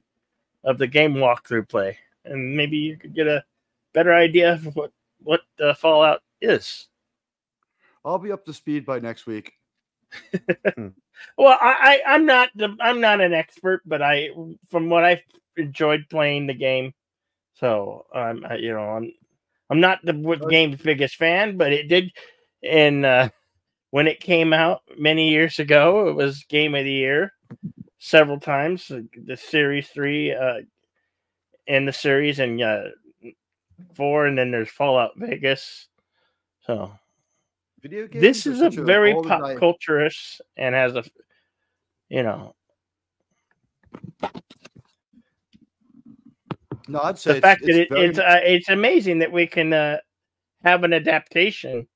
of the game walkthrough play, and maybe you could get a better idea of what what uh, Fallout is. I'll be up to speed by next week. Well, I, I I'm not the I'm not an expert, but I from what I've enjoyed playing the game, so um I, you know I'm I'm not the game's biggest fan, but it did, and uh, when it came out many years ago, it was game of the year several times. The series three uh, in the series and uh, four, and then there's Fallout Vegas. So Video games. this is a very pop culturist and has a you know No, I'd say the it's, fact that it's it, very it's uh, it's amazing that we can uh, have an adaptation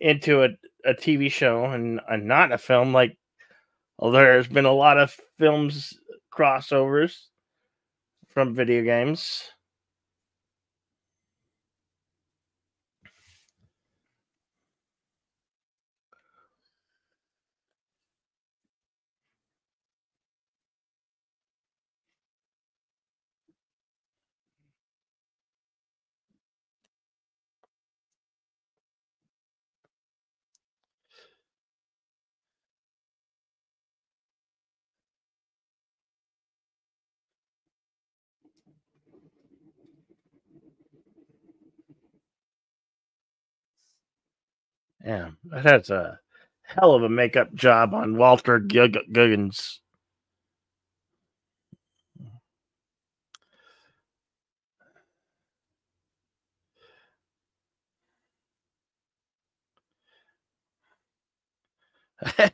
into a, a TV show and, and not a film like well, there's been a lot of films crossovers from video games. Yeah, that has a hell of a makeup job on Walter Gug- Guggins.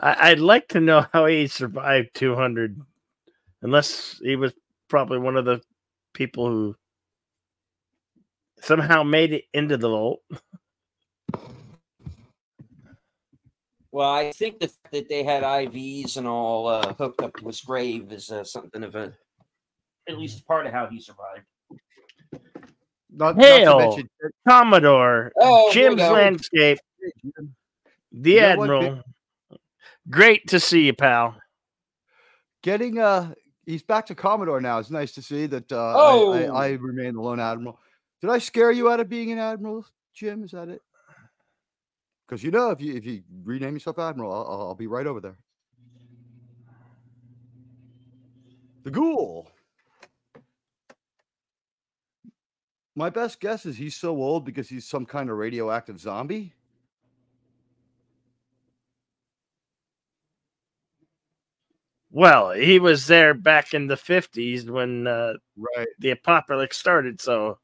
I'd like to know how he survived 200, unless he was probably one of the people who somehow made it into the vault. Well, I think the fact that they had IVs and all uh, hooked up to his grave is uh, something of a, at least part of how he survived. not, not to mention Commodore, Oh, Jim's. Landscape, the You know what, Admiral. Great to see you, pal. getting uh he's back to Commodore now. It's nice to see that uh I, Oh. I, I remain the lone admiral. Did I scare you out of being an admiral, Jim? Is that it? Because you know, if you if you rename yourself admiral, I'll, I'll- be right over there. The ghoul. My best guess is he's so old because he's some kind of radioactive zombie. Well, he was there back in the 50s when uh, Right. the apocalypse started, so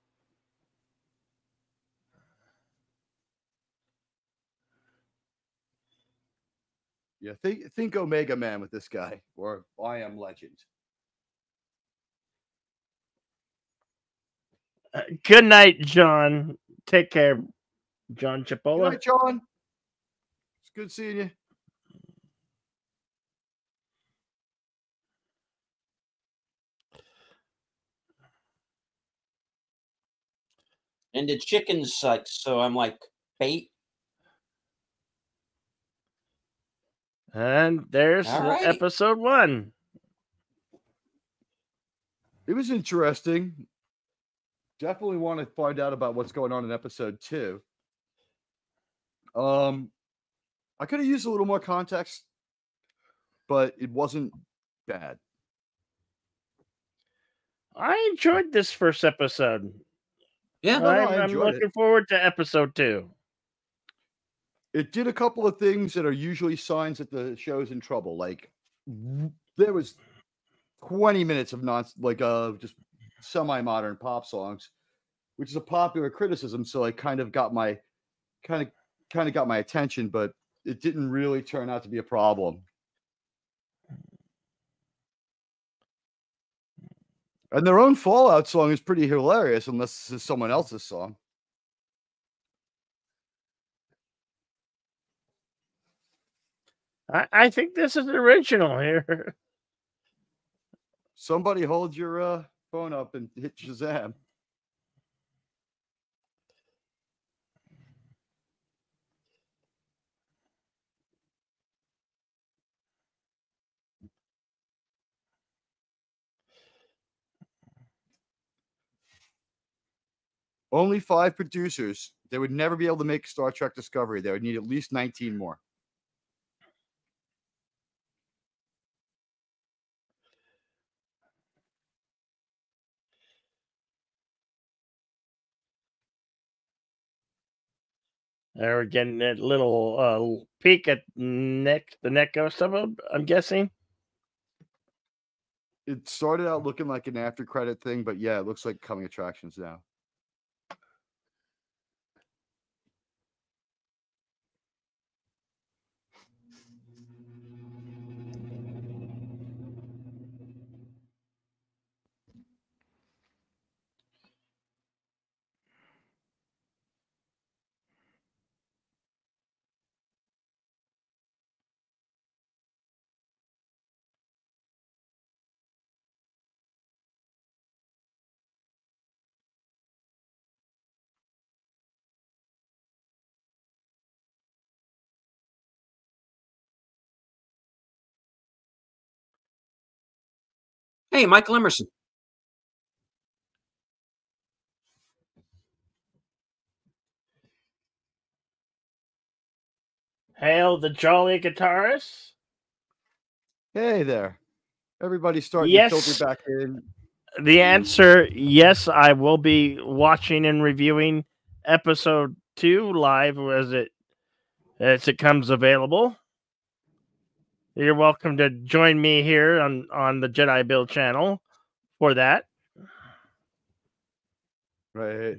Yeah, think think Omega Man with this guy, or I am Legend. Uh, good night, John. Take care, John Chipola. Good night, John. It's good seeing you. And the chicken sucks, so I'm like bait And there's right. episode one. It was interesting. Definitely want to find out about what's going on in episode two. Um, I could have used a little more context, but it wasn't bad. I enjoyed this first episode. Yeah. no, I'm, I I'm enjoyed it. looking forward to episode two. It did a couple of things that are usually signs that the show's in trouble. Like there was 20 minutes of non like uh just semi-modern pop songs, which is a popular criticism. So I kind of got my kind of kind of got my attention, but it didn't really turn out to be a problem. And their own Fallout song is pretty hilarious, unless this is someone else's song. I, I think this is original here. Somebody hold your uh, phone up and hit Shazam. Only five producers. They would never be able to make Star Trek Discovery. They would need at least 19 more. There we're getting that little uh, peek at neck the neck of some. I'm guessing. It started out looking like an after credit thing, but yeah, it looks like coming attractions now. Hey, Michael Emerson. Hail the jolly guitarist. Hey there. Everybody's starting Yes. to filter back in. The answer, yes, I will be watching and reviewing episode two live as it as it comes available. You're welcome to join me here on on the Jedi Bill channel for that. Right.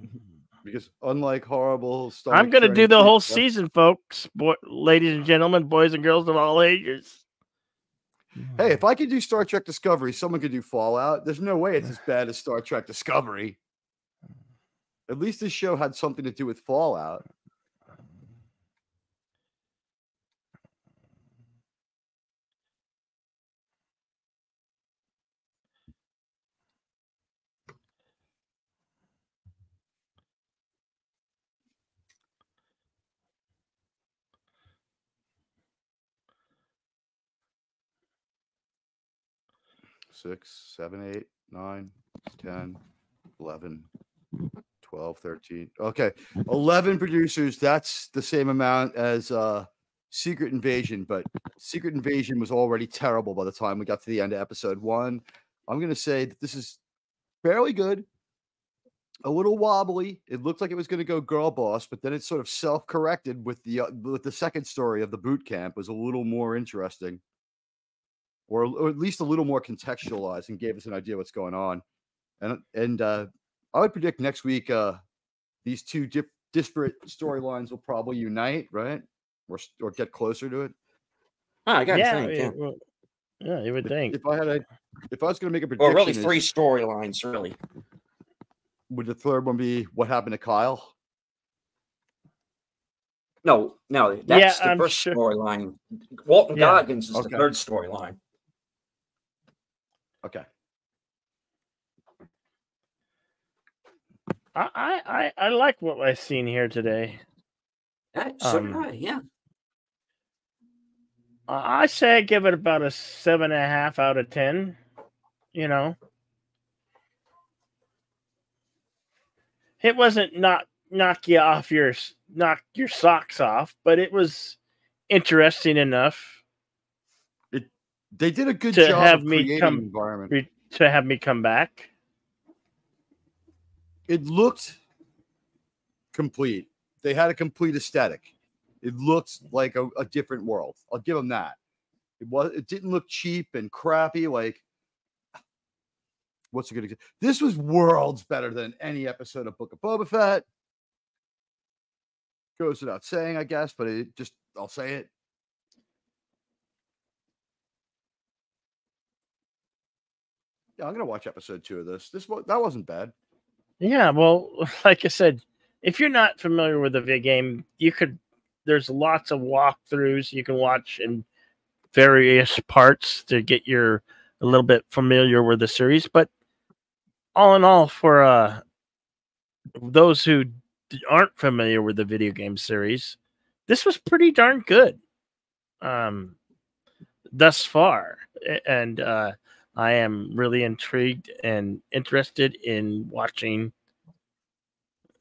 Because unlike horrible Star I'm going to do the whole stuff- season, folks, ladies and gentlemen, boys and girls of all ages. Hey, if I could do Star Trek Discovery, someone could do Fallout. There's no way it's as bad as Star Trek Discovery. At least this show had something to do with Fallout. Six, seven, eight, nine, 10, 11, 12, 13. Okay. 11 producers. That's the same amount as uh, Secret Invasion, but Secret Invasion was already terrible by the time we got to the end of episode one. I'm going to say that this is fairly good, a little wobbly. It looked like it was going to go girl boss, but then it sort of self corrected with the uh, with the second story of the boot camp was a little more interesting or, or at least a little more contextualized and gave us an idea what's going on. And and uh, I would predict next week uh, these two dip, disparate storylines will probably unite, right? Or or get closer to it. Oh, I got to Yeah, think. yeah, Yeah. well, yeah, you would If- think. If I had a, if I was going to make a prediction, Or really three storylines, really. would the third one be what happened to Kyle? No, no, that's the I'm first sure- storyline. Walton Yeah. Goggins is Okay. the third storyline. Okay. I I I, I like what I've seen here today. Uh, so Um, I, yeah. I I say I give it about a seven and a half out of ten. You know, it wasn't not knock you off your knock your socks off, but it was interesting enough They did a good To job have of me creating come- environment. re- to have me come back. It looked complete. They had a complete aesthetic. It looked like a, a different world. I'll give them that. It was. It didn't look cheap and crappy. Like, what's a good example? This was worlds better than any episode of Book of Boba Fett. Goes without saying, I guess, but it just I'll say it. Yeah, I'm gonna watch episode two of this. This that wasn't bad. Yeah, well, like I said, if you're not familiar with the video game, you could. There's lots of walkthroughs you can watch in various parts to get your a little bit familiar with the series. But all in all, for uh, those who aren't familiar with the video game series, this was pretty darn good. Um, thus far, and uh, I am really intrigued and interested in watching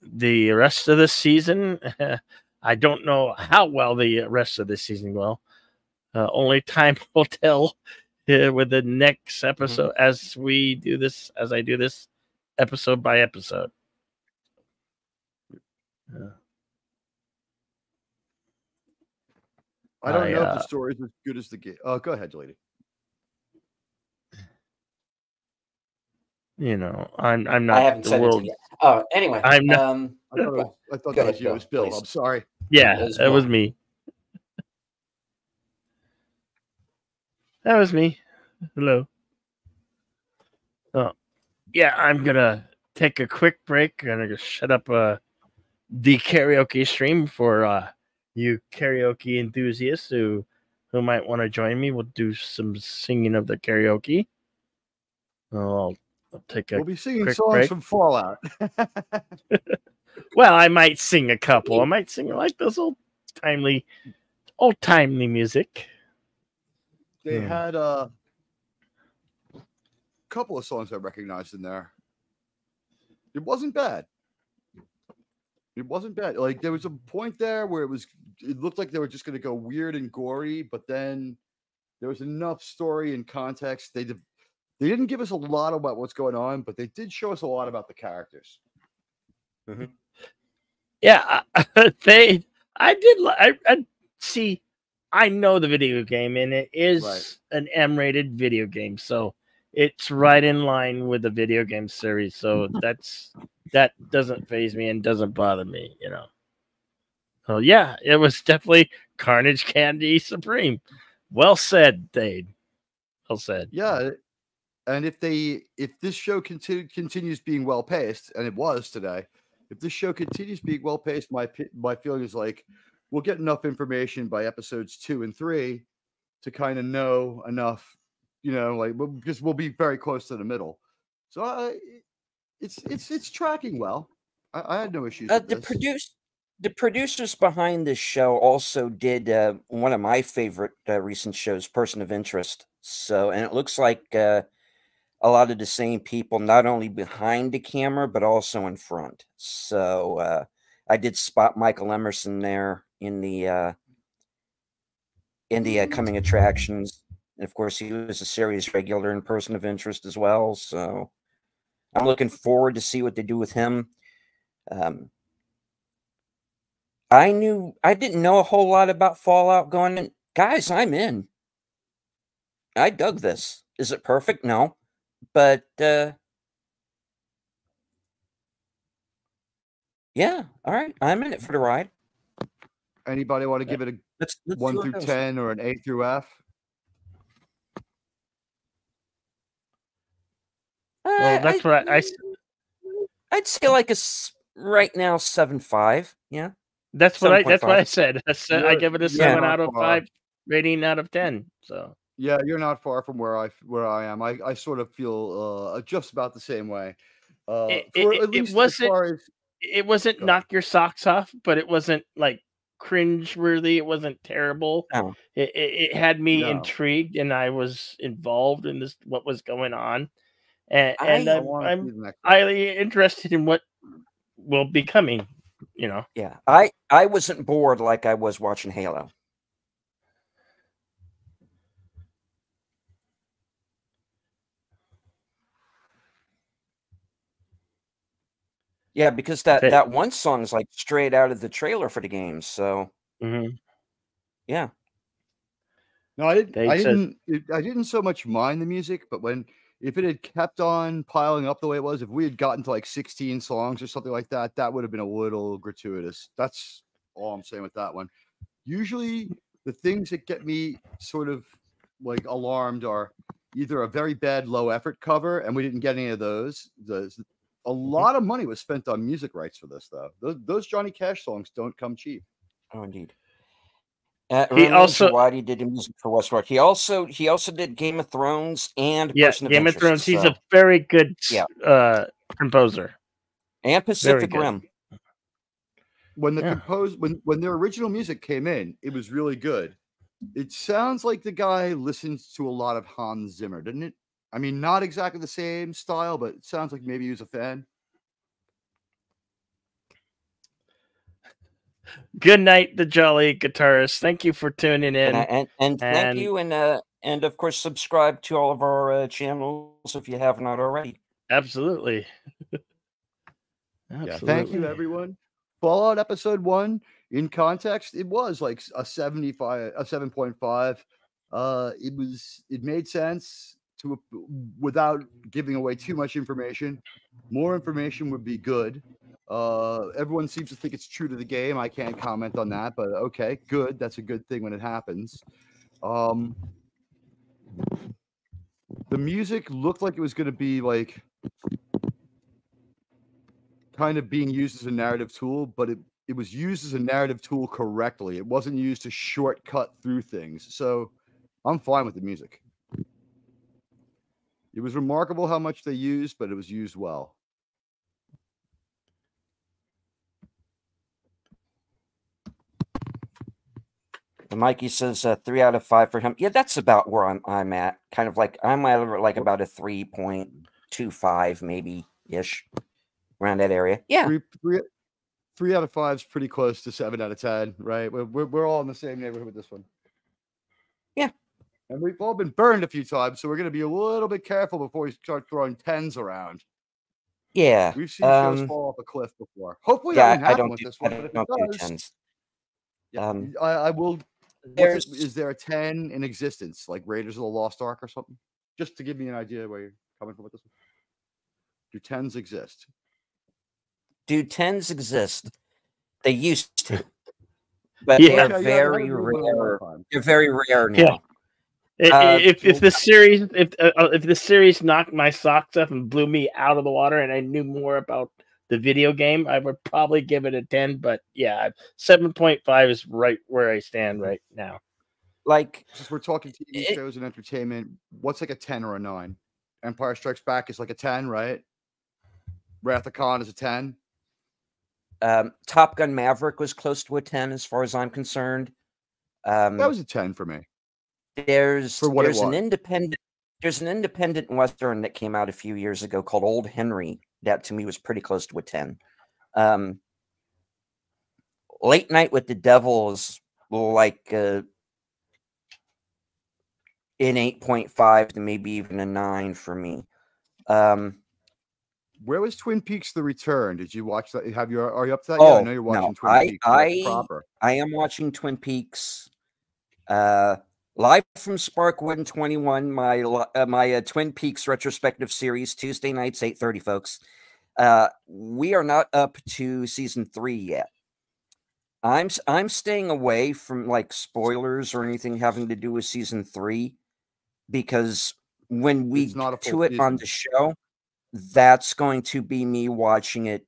the rest of the season. I don't know how well the rest of the season will. Uh, only time will tell uh, with the next episode as we do this, as I do this episode by episode. I don't I, know if uh, the story is as good as the game. Oh, go ahead, lady. You know, I'm I'm I haven't the said world. anything yet. Oh, anyway. I'm not- Um, I thought, was, I thought Go that was ahead, you. It Bill, was Bill. please. I'm sorry. Yeah, It was that was me. That was me. Hello. Oh, yeah. I'm gonna take a quick break. I'm gonna shut up uh, the karaoke stream for uh, you karaoke enthusiasts who who might want to join me. We'll do some singing of the karaoke. I'll, I'll take a We'll be singing songs break. from Fallout. Well, I might sing a couple. I might sing like this old timely, old timely music. they Hmm. had a couple of songs I recognized in there. It wasn't bad. It wasn't bad. Like there was a point there where it was. It looked like they were just going to go weird and gory, but then there was enough story and context. They did, they didn't give us a lot about what's going on, but they did show us a lot about the characters. Mm-hmm. Yeah, they. I did. li- I, I see. I know the video game, and it is Right. an M-rated video game, so it's right in line with the video game series. So that's that doesn't phase me and doesn't bother me. You know. So yeah, it was definitely Carnage Candy Supreme. Well said, Dade. Well said. Yeah, and if they if this show continue, continues being well paced, and it was today, if this show continues being well paced, my my feeling is like we'll get enough information by episodes two and three to kind of know enough, you know, like because we'll be very close to the middle. So I, it's it's it's tracking well. I, I had no issues. uh, with the produce the producers behind this show also did uh, one of my favorite uh, recent shows, Person of Interest. So, and it looks like uh, a lot of the same people, not only behind the camera but also in front. So, uh, I did spot Michael Emerson there in the uh, in the uh, coming attractions. And of course, he was a series regular and Person of Interest as well. So, I'm looking forward to see what they do with him. Um, I knew I didn't know a whole lot about Fallout going in. Guys, I'm in. I dug this. Is it perfect? No. But uh Yeah, all right. I'm in it for the ride. Anybody want to give it a Let's, let's one through ten or an A through F? Well, Uh, that's what I- I s- I'd say like a right now seven five. Yeah. That's what I. That's what I said. I said I give it a seven not out of five, rating out of ten. So Yeah, you're not far from where I where I am. I, I sort of feel uh, just about the same way. Uh, It- for it- at it least as wasn't- far as It wasn't knock your socks off, but it wasn't like cringe worthy. It wasn't terrible. No. It, it, had me No. intrigued, and I was involved in this what was going on, and I- and I'm, I'm see the next one. highly interested in what will be coming. You know, Yeah, I I wasn't bored like I was watching Halo. Yeah, because that Fa- that one song is like straight out of the trailer for the game. So Mhm. yeah, No, I didn't. They I said- didn't. It, I didn't so much mind the music, but when if it had kept on piling up the way it was, if we had gotten to like 16 songs or something like that, that would have been a little gratuitous. That's all I'm saying with that one. Usually, the things that get me sort of like alarmed are either a very bad low effort cover, and we didn't get any of those. Those a lot of money was spent on music rights for this, though. Those, those Johnny Cash songs don't come cheap. oh indeed. Uh, He Ramin also- Djawadi did the music for Westworld. He also he also did Game of Thrones and yeah, Person Game of Interest, Thrones. He's a very good Yeah. uh, composer. and Pacific. Rim. when the Yeah. compose when when their original music came in, it was really good. It sounds like the guy listens to a lot of Hans Zimmer, doesn't it? I mean, not exactly the same style, but it sounds like maybe he was a fan. Good night, the Jolly Guitarist. Thank you for tuning in. And, I- and, and thank you, and uh, and of course, subscribe to all of our uh, channels if you have not already. Absolutely. Yeah, thank you, everyone. Fallout episode one, in context, it was like a 75, a 7.5. Uh, it was, it made sense to, without giving away too much information. More information would be good. Uh, everyone seems to think it's true to the game. I can't comment on that, but okay, good. That's a good thing when it happens. Um, the music looked like it was going to be like kind of being used as a narrative tool, but it, it was used as a narrative tool correctly. It wasn't used to shortcut through things. So I'm fine with the music. It was remarkable how much they used, but it was used well. And Mikey says uh, three out of five for him. Yeah, that's about where I'm I'm at. Kind of like I'm at like about a three point two five, maybe ish, around that area. Yeah, Three, three, three out of five is pretty close to seven out of 10, right? We're, we're, we're all in the same neighborhood with this one. Yeah. And we've all been burned a few times, so we're going to be a little bit careful before we start throwing tens around. yeah. We've seen shows Um, fall off a cliff before. Hopefully, yeah, that I don't with do, this I one. But if it does, tens. yeah, Um, I, I will. what's There's it- Is there a ten in existence, like Raiders of the Lost Ark or something? Just to give me an idea where you're coming from with this one. Do tens exist? do tens exist? They used to, but Yeah. they're yeah, very really been a long rare. They're very rare now. Yeah. I- i- Uh, if if the series if uh, uh, if the series knocked my socks off and blew me out of the water and I knew more about the video game, I would probably give it a ten. But yeah, seven point five is right where I stand right now. Like Since we're talking TV It- shows and entertainment, what's like a ten or a nine? Empire Strikes Back is like a ten, right? Wrath of Khan is a ten. um, Top Gun Maverick was close to a ten, as far as I'm concerned. Um, That was a ten for me. There's for what it there's an independent there's an independent western that came out a few years ago called Old Henry. That to me was pretty close to a ten. Um, Late Night with the Devil is like uh, an eight point five to maybe even a nine for me. Um, Where was Twin Peaks: The Return? Did you watch that? Have you are you up to that? yet? I Oh, know you're no, watching Twin I- Peaks I- proper. I am watching Twin Peaks. Uh, live from Spark 121, my uh, my uh, Twin Peaks retrospective series, Tuesday nights, 8:30, folks. Uh, we are not up to season three yet. I'm I'm staying away from like spoilers or anything having to do with season three because when we It's not get to it on the show, that's going to be me watching it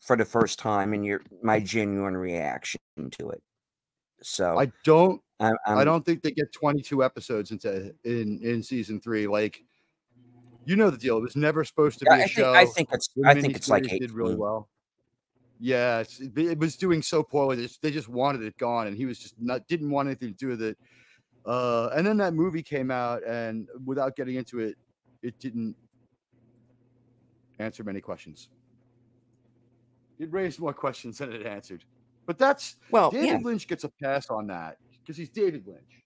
for the first time and your my genuine reaction to it. So I don't I'm, I I'm- don't think they get 22 episodes into in in season three. Like You know the deal. It was never supposed to be a I think show. I think it's The I think it's like did really well. Yeah, it's, it, was doing so poorly. They just, they just wanted it gone, and he was just not didn't want anything to do with it. Uh, and then that movie came out, and without getting into it, it didn't answer many questions. It raised more questions than it answered. But that's Well, David yeah, Lynch gets a pass on that because he's David Lynch.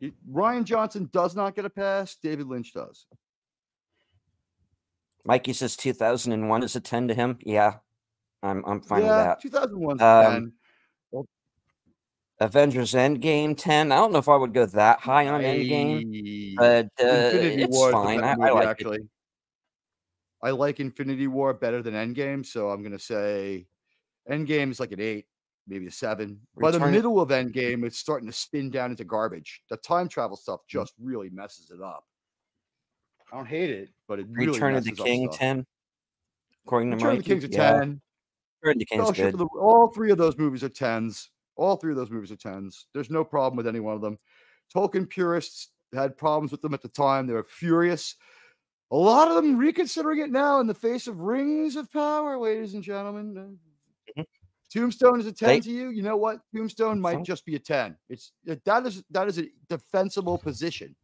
He- Rian Johnson does not get a pass. David Lynch does. Mikey says 2001 is a 10 to him. Yeah, I'm I'm fine with that. 2001 Um, Avengers Endgame 10. I don't know if I would go that high on Endgame, but uh, Infinity it's War fine. I, I like it. actually. I like Infinity War better than Endgame, so I'm gonna say Endgame is like an eight, maybe a seven. By the middle of Endgame, it's starting to spin down into garbage. The time travel stuff Mm. just really messes it up. I don't hate it, but it really Return of the King stuff. 10. According to Return of the Mikey. King's a yeah, ten. Return of the King's good. the, all three of those movies are tens. All three of those movies are tens. There's no problem with any one of them. Tolkien purists had problems with them at the time. They were furious. A lot of them reconsidering it now in the face of Rings of Power, ladies and gentlemen. Uh. Tombstone is a 10 They- to you. You know what? Tombstone might just be a 10. It's that is that is a defensible position.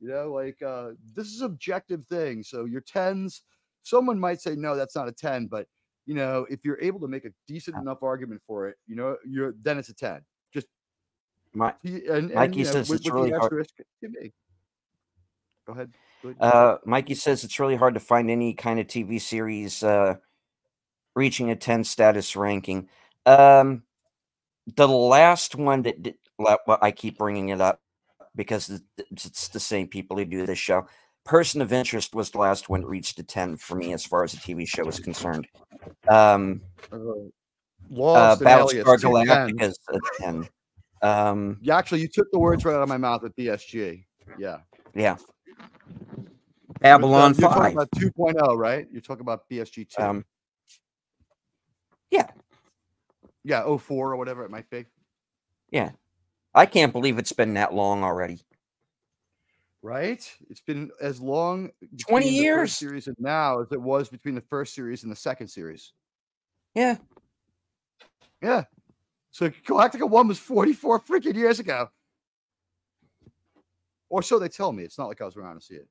You know, like uh this is objective thing. So your 10s, someone might say, no, that's not a 10, but you know, if you're able to make a decent enough argument for it, you know, you're then it's a 10. Just he- and, and Mikey you know, says with, it's with really the hard- asterisk to me. Go ahead. Go ahead. Uh, Mikey says it's really hard to find any kind of TV series uh, reaching a 10 status ranking. Um, the last one that did, well, I keep bringing it up because it's it's the same people who do this show. Person of Interest was the last one that reached a 10 for me as far as a TV show is concerned. Um, Uh, uh, Lost and Battlestar Galactica is a 10. Um, Yeah, actually, you took the words right out of my mouth with BSG. Yeah. yeah. With, uh, Babylon You're talking 5. about 2.0, right? You're talking about BSG 2. Um, yeah, Yeah, 04 or whatever it might be. Yeah. I can't believe it's been that long already. Right? It's been as long 20 between the years. series and now as it was between the first series and the second series. Yeah. Yeah. So Galactica 1 was 44 freaking years ago. Or so they tell me. It's not like I was around to see it.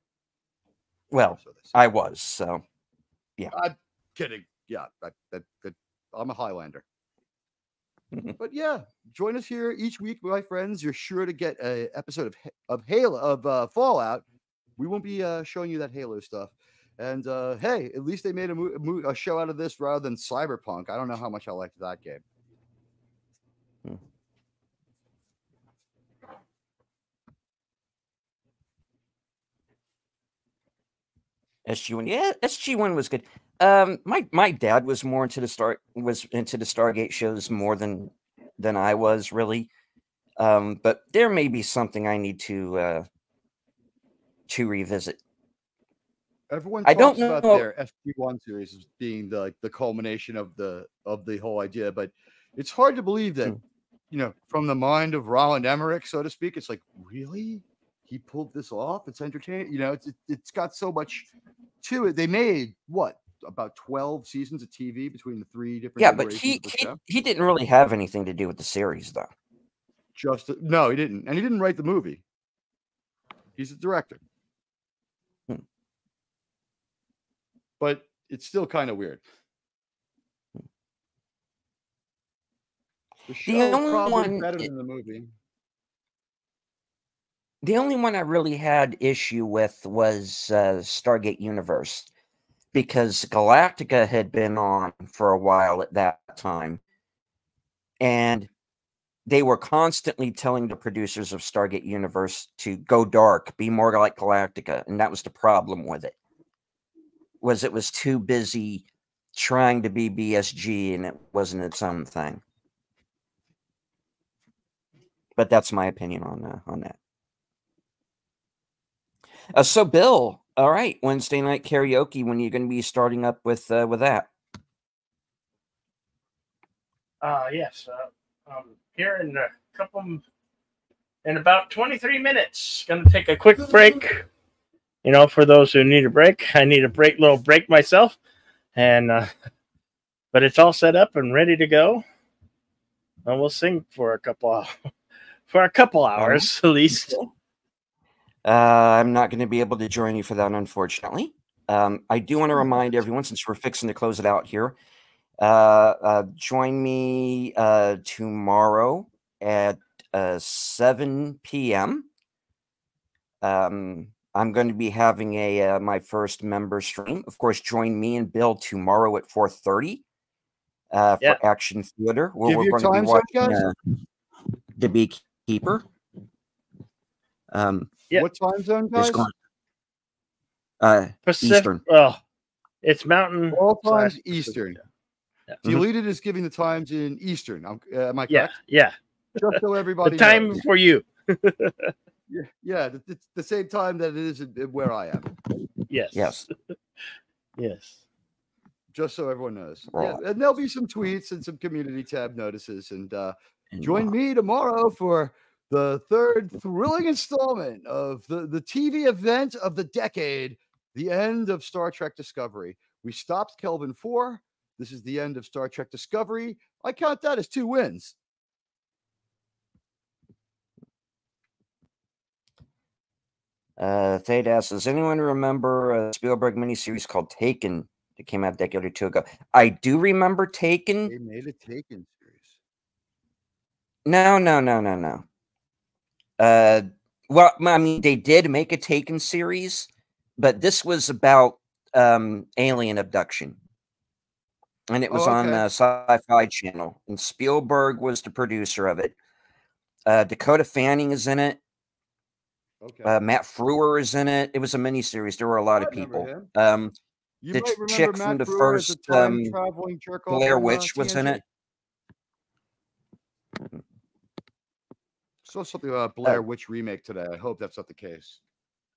Well, So. I was, so yeah. I'm kidding. Yeah, that, that, that, I'm a Highlander. but yeah, join us here each week, my friends. You're sure to get a episode of of Halo of uh, Fallout. We won't be uh, showing you that Halo stuff. And uh, hey, at least they made a, mo- a, mo- a show out of this rather than Cyberpunk. I don't know how much I liked that game. SG1. Yeah, SG1 was good. Um, my my dad was more into the star was into the Stargate shows more than than I was really. Um, but there may be something I need to uh to revisit. Everyone I don't about know- their FP1 series as being the like, the culmination of the of the whole idea, but it's hard to believe that Hmm. you know from the mind of Roland Emmerich, so to speak. It's like really he pulled this off. It's entertaining. You know, it's it, it's got so much to it. They made what about twelve seasons of TV between the three different. Yeah, but he he, he didn't really have anything to do with the series though. just no, he didn't, and he didn't write the movie. He's a director. Hmm. But it's still kind of weird. The show only one better i- than the movie. The only one I really had issue with was uh, Stargate Universe because Galactica had been on for a while at that time. And they were constantly telling the producers of Stargate Universe to go dark, be more like Galactica, and that was the problem with it. Was it was too busy trying to be BSG and it wasn't its own thing. But that's my opinion on uh, on that. Uh, so, Bill, all right, Wednesday night karaoke. When are you going to be starting up with uh, with that? Uh, yes. Uh, um, here in a couple, in about 23 minutes. Going to take a quick break. you know, for those who need a break, I need a break, little break myself, and uh, but it's all set up and ready to go. And we'll sing for a couple for a couple hours at least. Uh, I'm not going to be able to join you for that, unfortunately. Um, I do want to remind everyone, since we're fixing to close it out here, uh, uh, join me uh, tomorrow at uh, 7 p.m. Um, I'm going to be having a uh, my first member stream. Of course, join me and Bill tomorrow at 4:30 uh, for Yeah. Action Theater, where Give we're going to be watching guys. The Beekeeper. Um, Yeah. What time zone, there's guys? going, uh, Pacific. Eastern. Well, it's Mountain. All times slash Eastern. Pacific. Yeah. Deleted is giving the times in Eastern. I'm- Uh, am I Yeah, correct? yeah. Yeah. Just so everybody The time knows. for you. Yeah, yeah, the- it's the same time that it is in- in where I am. Yes. yes. Yes. Just so everyone knows. Yeah, and there'll be some tweets and some community tab notices. And uh, and, join me tomorrow for the third thrilling installment of the, the TV event of the decade, the end of Star Trek Discovery. We stopped Kelvin 4. This is the end of Star Trek Discovery. I count that as two wins. Uh, Thade asks, does anyone remember a Spielberg miniseries called Taken that came out a decade or two ago? I do remember Taken. They made a Taken series. No, no, no, no, no. Uh, well, I mean, they did make a Taken series, but this was about um alien abduction, and it was Oh, on the Sci-Fi Channel, and Spielberg was the producer of it. Uh, Dakota Fanning is in it. Okay. Uh, Matt Frewer is in it. It was a miniseries. There were a lot I of people. Um, You the might ch- remember chick from the Frewer as first, um, traveling jerk off Blair uh, Witch was in it. Saw something about a Blair Witch remake today. I hope that's not the case.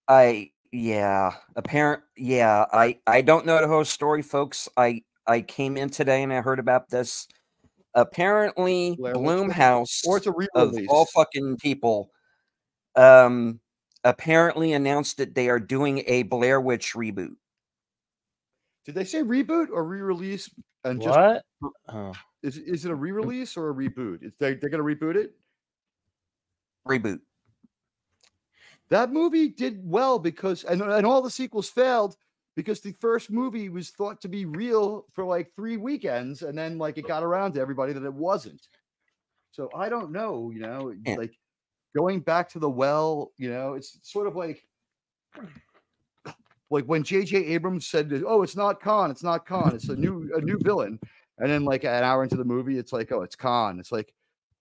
I yeah, apparent yeah, I I don't know the whole story, folks. I I came in today and I heard about this. Apparently, Blair Witch was it? Blumhouse Or it's a of re-release. all fucking people, um, apparently announced that they are doing a Blair Witch reboot. Did they say reboot or re-release? And just Oh. is is it a re-release or a reboot? Is they they're gonna reboot it? Reboot. That movie did well because and, and all the sequels failed because the first movie was thought to be real for like three weekends, and then like it got around to everybody that it wasn't. So I don't know, you know, Yeah. like going back to the well, you know, it's sort of like like when J.J. Abrams said, "Oh, it's not Khan, it's not Khan, it's a new a new villain," and then like an hour into the movie, it's like, "Oh, it's Khan." It's like,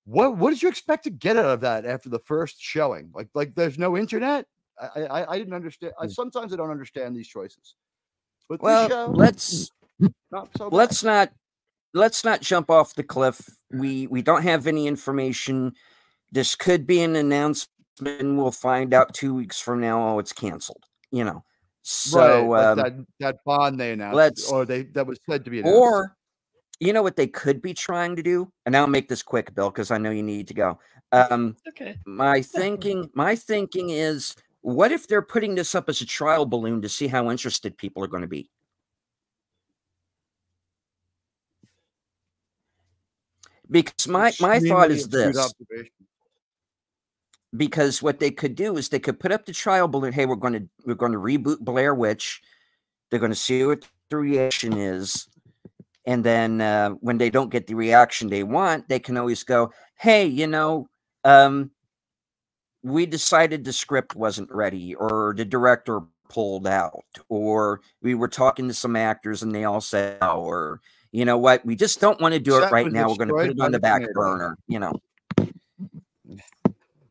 what what did you expect to get out of that after the first showing? Like like there's no internet. I I, I didn't understand. I, sometimes I don't understand these choices. But Well, show, let's not so let's not let's not jump off the cliff. We we don't have any information. This could be an announcement. We'll find out two weeks from now. Oh, it's canceled. You know. So right, um, that that bond they announced, let's- or they that was said to be announced. or you know what they could be trying to do, and I'll make this quick, Bill, because I know you need to go. Um, Okay. my thinking, my thinking is, what if they're putting this up as a trial balloon to see how interested people are going to be? Because my my thought is this: because what they could do is they could put up the trial balloon. Hey, we're going to we're going to reboot Blair Witch. They're going to see what the reaction is, and then uh, when they don't get the reaction they want, they can always go, "Hey, you know, um, we decided the script wasn't ready, or the director pulled out, or we were talking to some actors and they all said or you know what, we just don't want to do it right now. We're going to put it on the back tornado. burner." You know.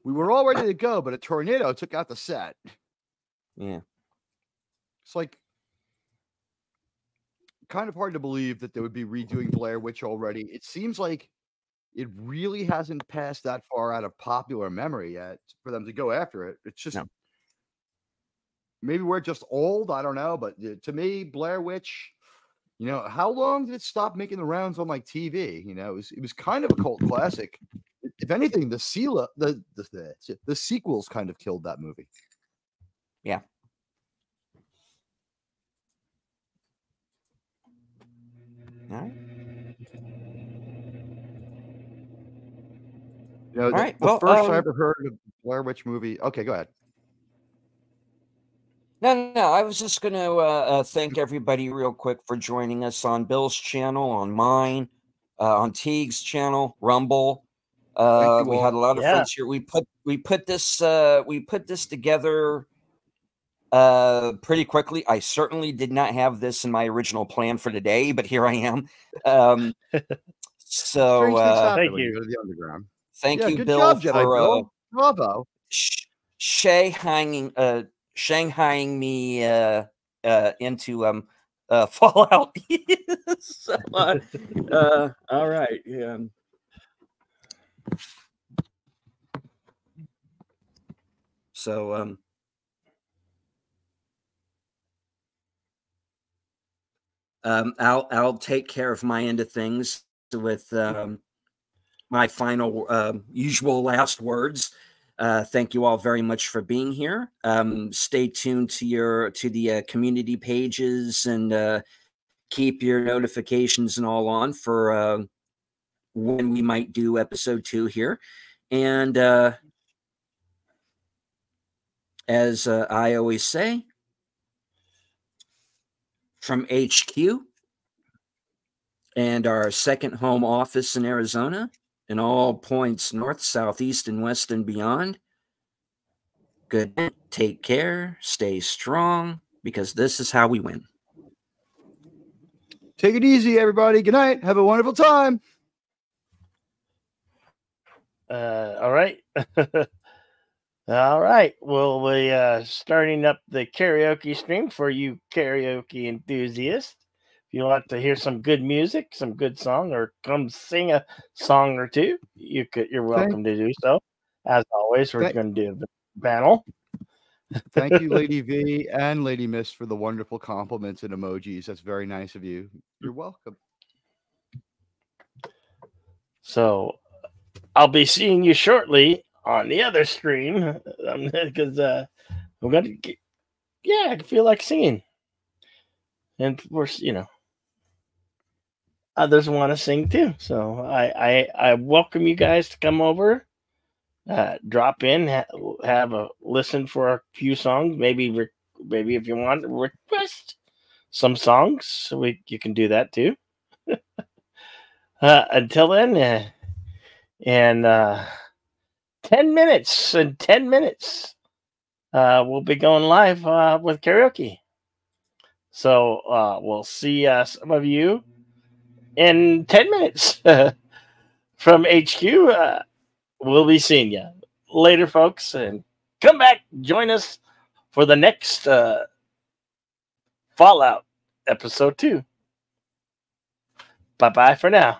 We were all ready to go, but a tornado took out the set. Yeah. It's like kind of hard to believe that they would be redoing Blair Witch already. It seems like it really hasn't passed that far out of popular memory yet for them to go after it. It's just No. maybe we're just old. I don't know, but uh, to me, Blair Witch. You know, how long did it stop making the rounds on like TV? You know, it was it was kind of a cult classic. If anything, the Sela, the the the, the sequels kind of killed that movie. All right. You know, the, right, the well, first um, I ever heard of Blair Witch movie. Okay, go ahead. No, no, no. I was just going to uh, uh, thank everybody real quick for joining us on Bill's channel, on mine, uh, on Teag's channel, Rumble. Uh, we had a lot of Yeah. friends here. We put we put this uh, we put this together uh, pretty quickly. I certainly did not have this in my original plan for today, but here I am. Um, so uh, Thank you you. to the underground. thank yeah, you, good Bill, job, Jedi for uh, Bravo. sh- shanghaiing uh shanghaiing me uh uh into um uh fallout so, uh, uh all right yeah so um um i'll i'll take care of my end of things with um my final um usual last words uh, thank you all very much for being here. Um, stay tuned to your to the uh, community pages and uh, keep your notifications and all on for uh, when we might do episode two here. And uh, as uh, I always say, from HQ and our second home office in Arizona in all points north, south, east, and west and beyond. Good. night, Take care. Stay strong because this is how we win. Take it easy, everybody. Good night. Have a wonderful time. Uh, all right. all right. Well, we uh starting up the karaoke stream for you karaoke enthusiasts. If you want to hear some good music, some good song, or come sing a song or two, you could you're Thank- welcome to do so. As always, we're going to do a panel. Thank you, Lady V and Lady Miss, for the wonderful compliments and emojis. That's very nice of you. You're welcome. So I'll be seeing you shortly on the other stream because uh, I'm to get, yeah, I feel like singing. And of course, you know, others want to sing too. So I, I, I welcome you guys to come over, uh, drop in, ha- have a listen for a few songs. Maybe, re- maybe if you want request some songs, we you can do that too. uh, until then, uh, and uh, 10 minutes and 10 minutes, uh, we'll be going live uh, with karaoke. So uh, we'll see uh, some of you in 10 minutes from HQ. Uh, we'll be seeing you later, folks. And come back, join us for the next uh, Fallout episode two. Bye bye for now.